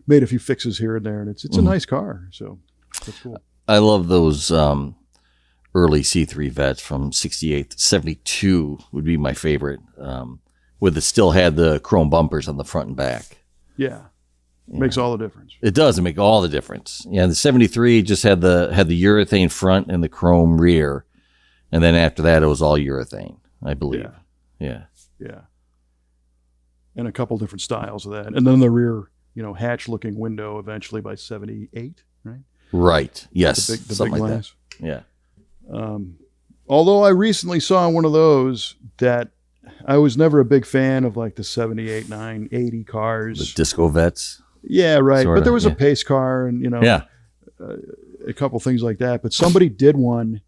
made a few fixes here and there. And it's it's a Mhm. nice car. So that's cool. I love those um, early C3 vets from 68. 72 would be my favorite, um, with it still had the chrome bumpers on the front and back. Yeah, makes all the difference. It does. It make all the difference. Yeah, the 73 just had the had the urethane front and the chrome rear, and then after that it was all urethane, I believe. Yeah. Yeah. Yeah. And a couple different styles of that. And then the rear, you know, hatch looking window eventually by 78, right? Right. Yes. The big, the Something like glass. that. Yeah. Um, although I recently saw one of those that I was never a big fan of like the 78, 9, 80 The disco vets. yeah, right. sorta, but there was yeah. a pace car and, you know, Yeah. a couple things like that. But somebody did one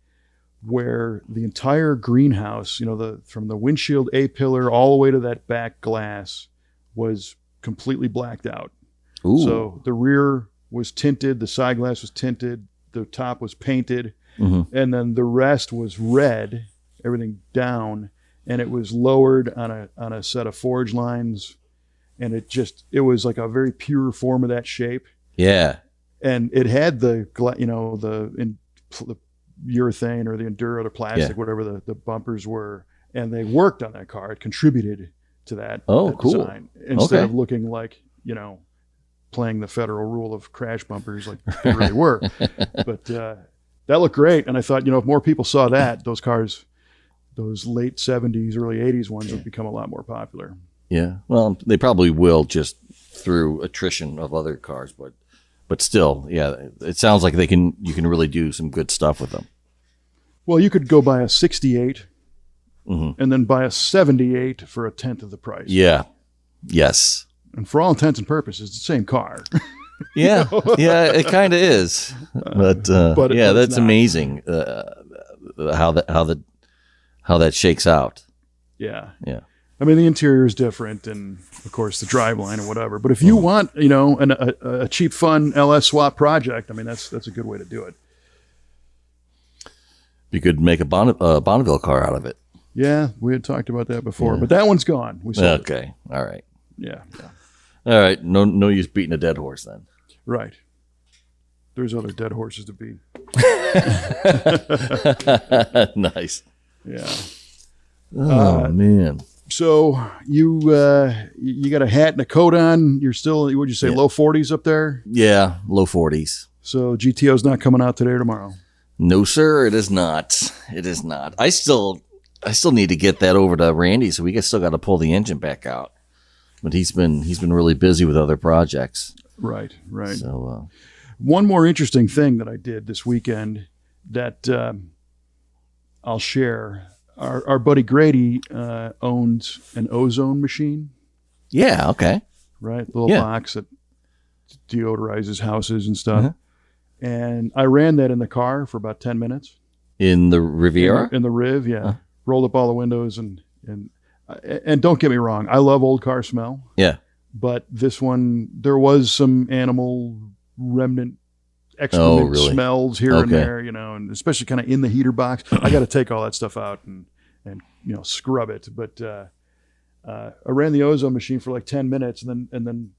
where the entire greenhouse, you know, the from the windshield A pillar all the way to that back glass was completely blacked out. Ooh. So the rear was tinted, the side glass was tinted, the top was painted, Mhm. and then the rest was red, everything down, and it was lowered on a on a set of Forgelines, and it just it was like a very pure form of that shape, Yeah. and it had the you know the in the urethane or the enduro or plastic whatever the, the bumpers were, and they worked on that car. It contributed to that. Oh, that cool. design, instead Okay. of looking like you know playing the federal rule of crash bumpers like they really were. [laughs] But uh, that looked great, and I thought, you know, if more people saw that, those cars, those late '70s, early '80s ones, would become a lot more popular. Yeah. Well, they probably will just through attrition of other cars, but but still, yeah, it sounds like they can you can really do some good stuff with them. Well, you could go buy a '68 Mhm. and then buy a '78 for a tenth of the price. Yeah. Yes. And for all intents and purposes, it's the same car. [laughs] Yeah. yeah, it kind of is. But, uh, But yeah, that's not. amazing uh, how that how the how that shakes out. yeah. Yeah. I mean, the interior is different, and of course the driveline and whatever. But if you want, you know, an, a, a cheap, fun LS swap project, I mean, that's that's a good way to do it. You could make a Bon- uh, Bonneville car out of it. Yeah, we had talked about that before, but that one's gone. We sold it. Okay. All right. Yeah, yeah, All right. No no use beating a dead horse then. right. There's other dead horses to beat. [laughs] nice. Yeah. Oh man. So you uh, you got a hat and a coat on. You're still what'd you say Yeah. low 40s up there? Yeah, low forties. So GTO's not coming out today or tomorrow. No, sir, it is not. It is not. I still, I still need to get that over to Randy, so we still got to pull the engine back out. But he's been he's been really busy with other projects. Right, right. So uh, One more interesting thing that I did this weekend that um, I'll share. Our, our buddy Grady uh, owns an ozone machine, yeah, okay, right? Little Yeah. box that deodorizes houses and stuff. Uh-huh. And I ran that in the car for about 10 minutes. in the In Riviera. the, in the Riv, yeah. Huh. Rolled up all the windows and and and don't get me wrong, I love old car smell. Yeah. But this one, there was some animal remnant excrement Oh, really? smells here and there, you know, and especially kind of in the heater box. I [clears throat] got to take all that stuff out and and you know scrub it. But uh, uh, I ran the ozone machine for like ten minutes and then and then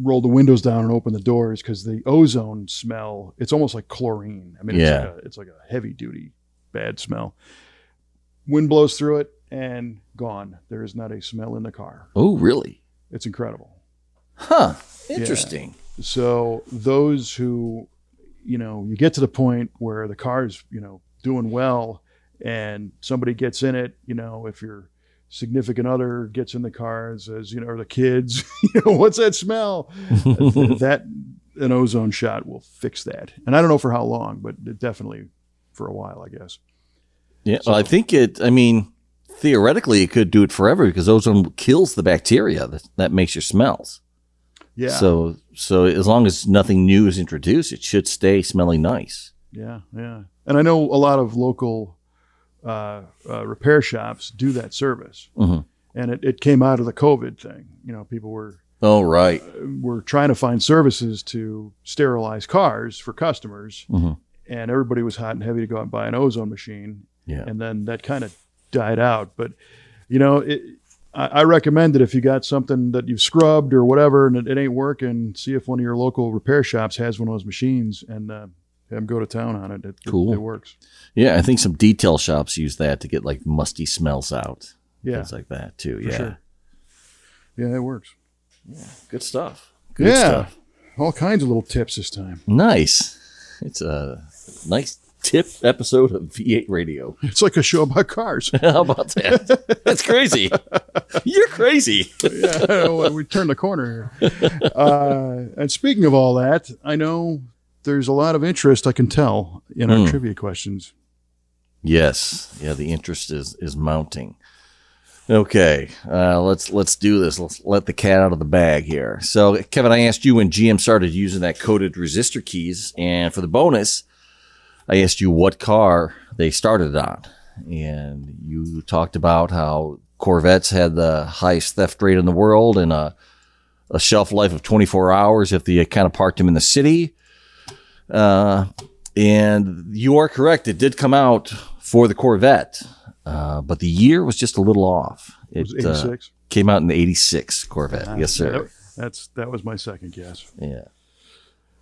rolled the windows down and opened the doors because the ozone smell it's almost like chlorine. I mean, it's, Yeah. like a, it's like a heavy duty bad smell. Wind blows through it and gone. There is not a smell in the car. Oh, really? It's incredible. Huh. Interesting. So those who, you know, you get to the point where the car's, you know, doing well and somebody gets in it, you know, if your significant other gets in the car and says, you know, or the kids, [laughs] you know, what's that smell? [laughs] that an ozone shot will fix that. And I don't know for how long, but definitely for a while, I guess. Yeah. well, I think it. I mean, theoretically, it could do it forever because ozone kills the bacteria that, that makes your smells. Yeah. So, so as long as nothing new is introduced, it should stay smelling nice. Yeah, yeah. And I know a lot of local uh, uh, repair shops do that service. Mhm. And it, it came out of the COVID thing. You know, people were Oh, right. were trying to find services to sterilize cars for customers, Mhm. and everybody was hot and heavy to go out and buy an ozone machine. Yeah. And then that kind of died out. But you know, it, I, I recommend that if you got something that you've scrubbed or whatever and it, it ain't working, see if one of your local repair shops has one of those machines and uh, have them go to town on it. It, Cool. it, works. Yeah, I think some detail shops use that to get like musty smells out. Yeah, Things like that too. for yeah. sure. Yeah, it works. Yeah. Good stuff. Good yeah, stuff. all kinds of little tips this time. Nice. It's a nice tip episode of V8 Radio. [laughs] It's like a show about cars. [laughs] How about that? That's crazy. [laughs] You're crazy. yeah, we turned the corner here. Uh, and speaking of all that, I know there's a lot of interest. I can tell in our Hmm. trivia questions. Yes. Yeah, the interest is is mounting. Okay, uh, let's let's do this. Let's let the cat out of the bag here. So, Kevin, I asked you when GM started using that coded resistor keys, and for the bonus, I asked you what car they started on, and you talked about how Corvettes had the highest theft rate in the world and a a shelf life of 24 hours if they kind of parked them in the city. Uh, and you are correct; it did come out for the Corvette. Uh, but the year was just a little off. It It, was uh, came out in the 86 Corvette. yes, sir. That- that's that was my second guess. Yeah.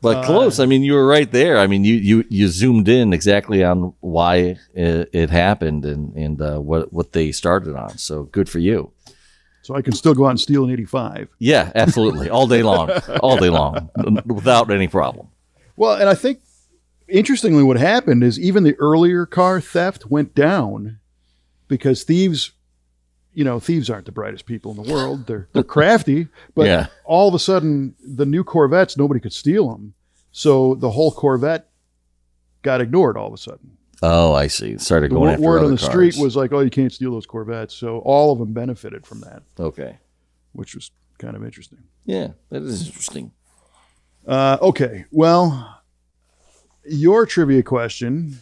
But Uh, close. I mean, you were right there. I mean, you, you, you zoomed in exactly on why it, it happened and, and uh, what, what they started on. So good for you. So I can still go out and steal an 85. Yeah, absolutely. All day long. [laughs] All day long without any problem. Well, and I think interestingly, what happened is even the earlier car theft went down because thieves, you know, thieves aren't the brightest people in the world. They're they're crafty, but Yeah. all of a sudden, the new Corvettes nobody could steal them, so the whole Corvette got ignored all of a sudden. Oh, I see. Started The going word after word on the street was like, "Oh, you can't steal those Corvettes," so all of them benefited from that, okay. which was kind of interesting. Yeah, that is interesting. Uh, okay. Well, your trivia question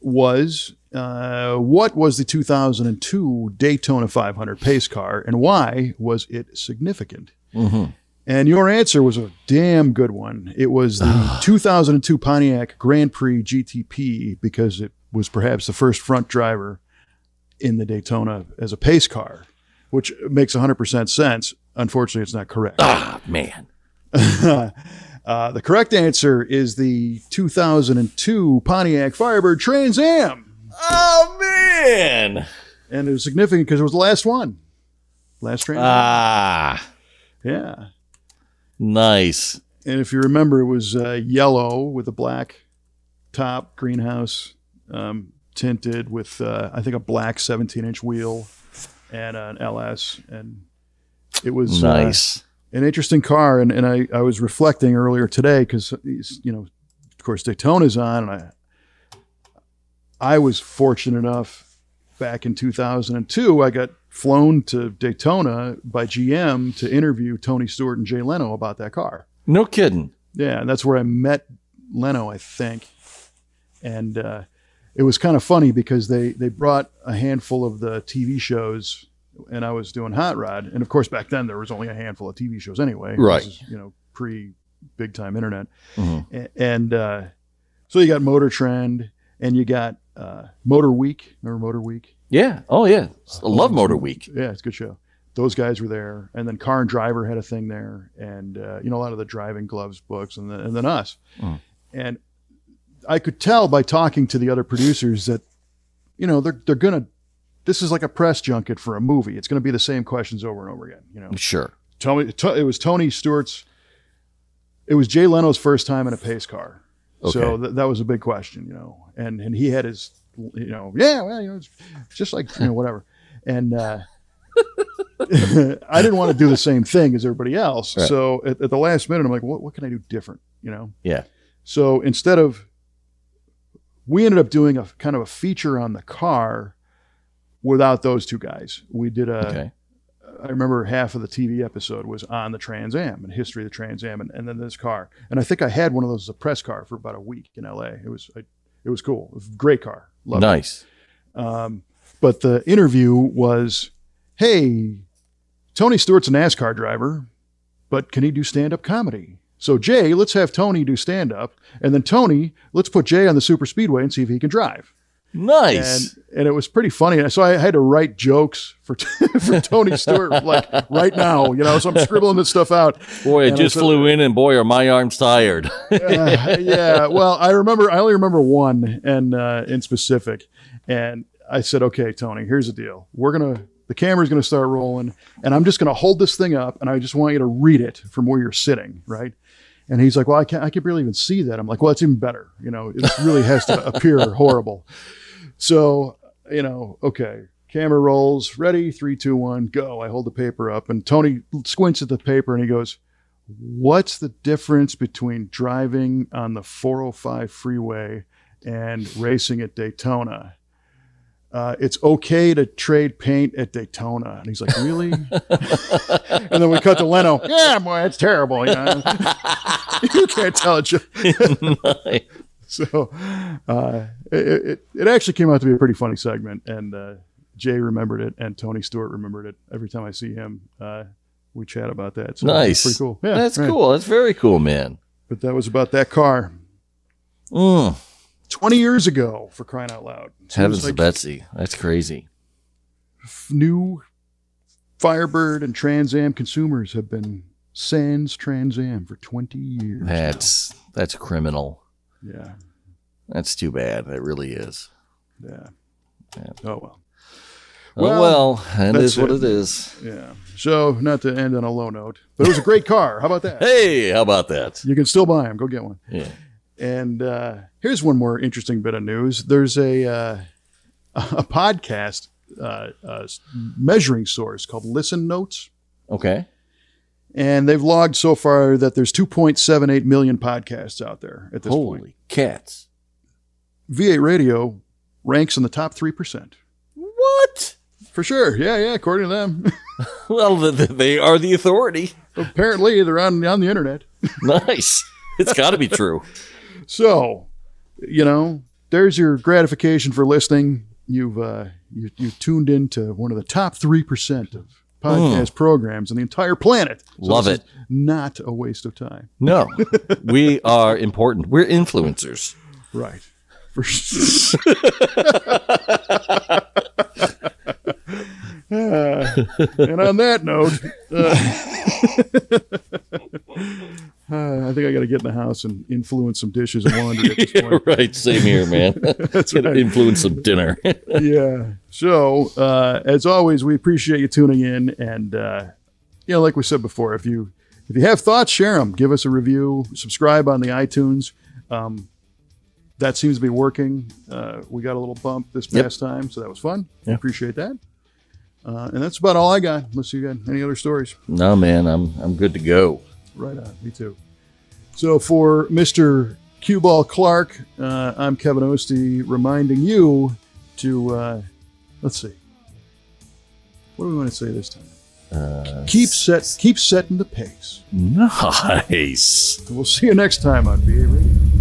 was uh, what was the 2002 Daytona 500 pace car and why was it significant? hmm And your answer was a damn good one. It was the [sighs] 2002 Pontiac Grand Prix GTP because it was perhaps the first front driver in the Daytona as a pace car, which makes 100% sense. Unfortunately, it's not correct. Ah, man. [laughs] uh, the correct answer is the 2002 Pontiac Firebird Trans Am. Oh man! and it was significant because it was the last one, last train. Ah, yeah. nice. And if you remember, it was uh, yellow with a black top, greenhouse um, tinted with uh, I think a black 17 inch wheel and an LS, and it was uh, Nice. an interesting car. And, and I, I was reflecting earlier today because you know, of course, Daytona's on, and I I was fortunate enough back in 2002. I got flown to Daytona by GM to interview Tony Stewart and Jay Leno about that car. no kidding. Yeah, and that's where I met Leno, I think. And uh, it was kind of funny because they they brought a handful of the TV shows, and I was doing Hot Rod, and of course back then there was only a handful of TV shows anyway. Right. Is, you know, pre big time internet, Mhm. And uh, so you got Motor Trend, and you got uh, Motor Week. Remember Motor Week? Yeah. Oh yeah. I love Motor Week. Yeah, it's a good show. Those guys were there, and then Car and Driver had a thing there, and uh, you know a lot of the driving gloves books, and then, and then us. Mm. And I could tell by talking to the other producers that you know they're they're gonna. This is like a press junket for a movie. It's going to be the same questions over and over again. You know, Sure. tell me. T- it was Tony Stewart's. It was Jay Leno's first time in a pace car, so Okay. th- that was a big question. You know, and and he had his, you know, yeah, well, you know, it's just like you know whatever, and. uh [laughs] I didn't want to do the same thing as everybody else. Right. So at, at the last minute, I'm like, what, what can I do different? You know? Yeah. So instead of, we ended up doing a kind of a feature on the car without those two guys. We did a, Okay. I remember half of the TV episode was on the Trans Am and history of the Trans Am and, and then this car. And I think I had one of those as a press car for about a week in LA. It was, I, it was cool. It was great car. Loved it. Nice. Um, but the interview was, hey, Tony Stewart's a NASCAR driver, but can he do stand up comedy? So, Jay, let's have Tony do stand up. And then, Tony, let's put Jay on the super speedway and see if he can drive. Nice. And, and it was pretty funny. So, I had to write jokes for, [laughs] for Tony Stewart, like right now, you know. So, I'm scribbling this stuff out. boy, it just said- flew in, and boy, are my arms tired. [laughs] Uh, yeah. Well, I remember. I only remember one, and uh, in specific. And I said, "Okay, Tony, here's the deal. We're gonna. The camera's gonna start rolling, and I'm just gonna hold this thing up, and I just want you to read it from where you're sitting, right?" And he's like, "Well, I can't. I can barely even see that." I'm like, "Well, it's even better. You know, it really has to appear horrible." So, you know, okay. Camera rolls, ready, three, two, one, go. I hold the paper up, and Tony squints at the paper and he goes, What's the difference between driving on the 405 freeway and racing at Daytona? Uh, it's okay to trade paint at Daytona. And he's like, Really? [laughs] and then we cut to Leno. Yeah, boy, it's terrible. You, know? [laughs] you can't tell [laughs] it. [laughs] So uh, it, it, it actually came out to be a pretty funny segment. And uh, Jay remembered it, and Tony Stewart remembered it. Every time I see him, uh, we chat about that. So Nice. Pretty cool. Yeah, That's right. cool. That's very cool, man. But that was about that car. Mm. 20 years ago, for crying out loud. Seems Heavens like Betsy. That's crazy. New Firebird and Trans Am consumers have been sans Trans Am for 20 years. now. That's that's criminal. Yeah. That's too bad. It really is. Yeah. Yeah. Oh, well. oh Well, well, it is what it. it is. Yeah. So, not to end on a low note, but it was a great car. How about that? Hey, how about that? You can still buy them. Go get one. Yeah. And uh, here's one more interesting bit of news. There's a uh, a podcast uh, uh, measuring source called Listen Notes, Okay. And they've logged so far that there's 2.78 million podcasts out there at this Holy point. Holy cats. V8 Radio ranks in the top three percent What? for sure. Yeah, yeah. According to them, [laughs] Well, th- th- they are the authority. apparently they're on on the internet. [laughs] nice. It's got to be true. So, you know, there's your gratification for listening. You've uh, you you tuned into one of the top three percent of podcast hmm. programs on the entire planet. So. Love it. Not a waste of time. No, [laughs] we are important. We're influencers. Right. For sure. [laughs] [laughs] Uh, and on that note, uh, [laughs] uh, I think I got to get in the house and influence some dishes and laundry at this [laughs] Yeah, point. right. Same here, man. [laughs] That's right. influence some dinner. yeah. So, uh, as always, we appreciate you tuning in, and uh, you know, like we said before, if you if you have thoughts, share them. Give us a review. Subscribe on the iTunes. Um, that seems to be working. Uh, we got a little bump this Yep. past time, so that was fun. Yeah. Appreciate that. Uh, and that's about all I got. Unless you got any other stories. no, man, I'm I'm good to go. Right on. Me too. So for Mr. Cue Ball Clarke, uh, I'm Kevin Oeste reminding you to, uh, let's see. What do we want to say this time? Uh, Keep set, keep setting the pace. [laughs] nice. We'll see you next time on V8 Radio.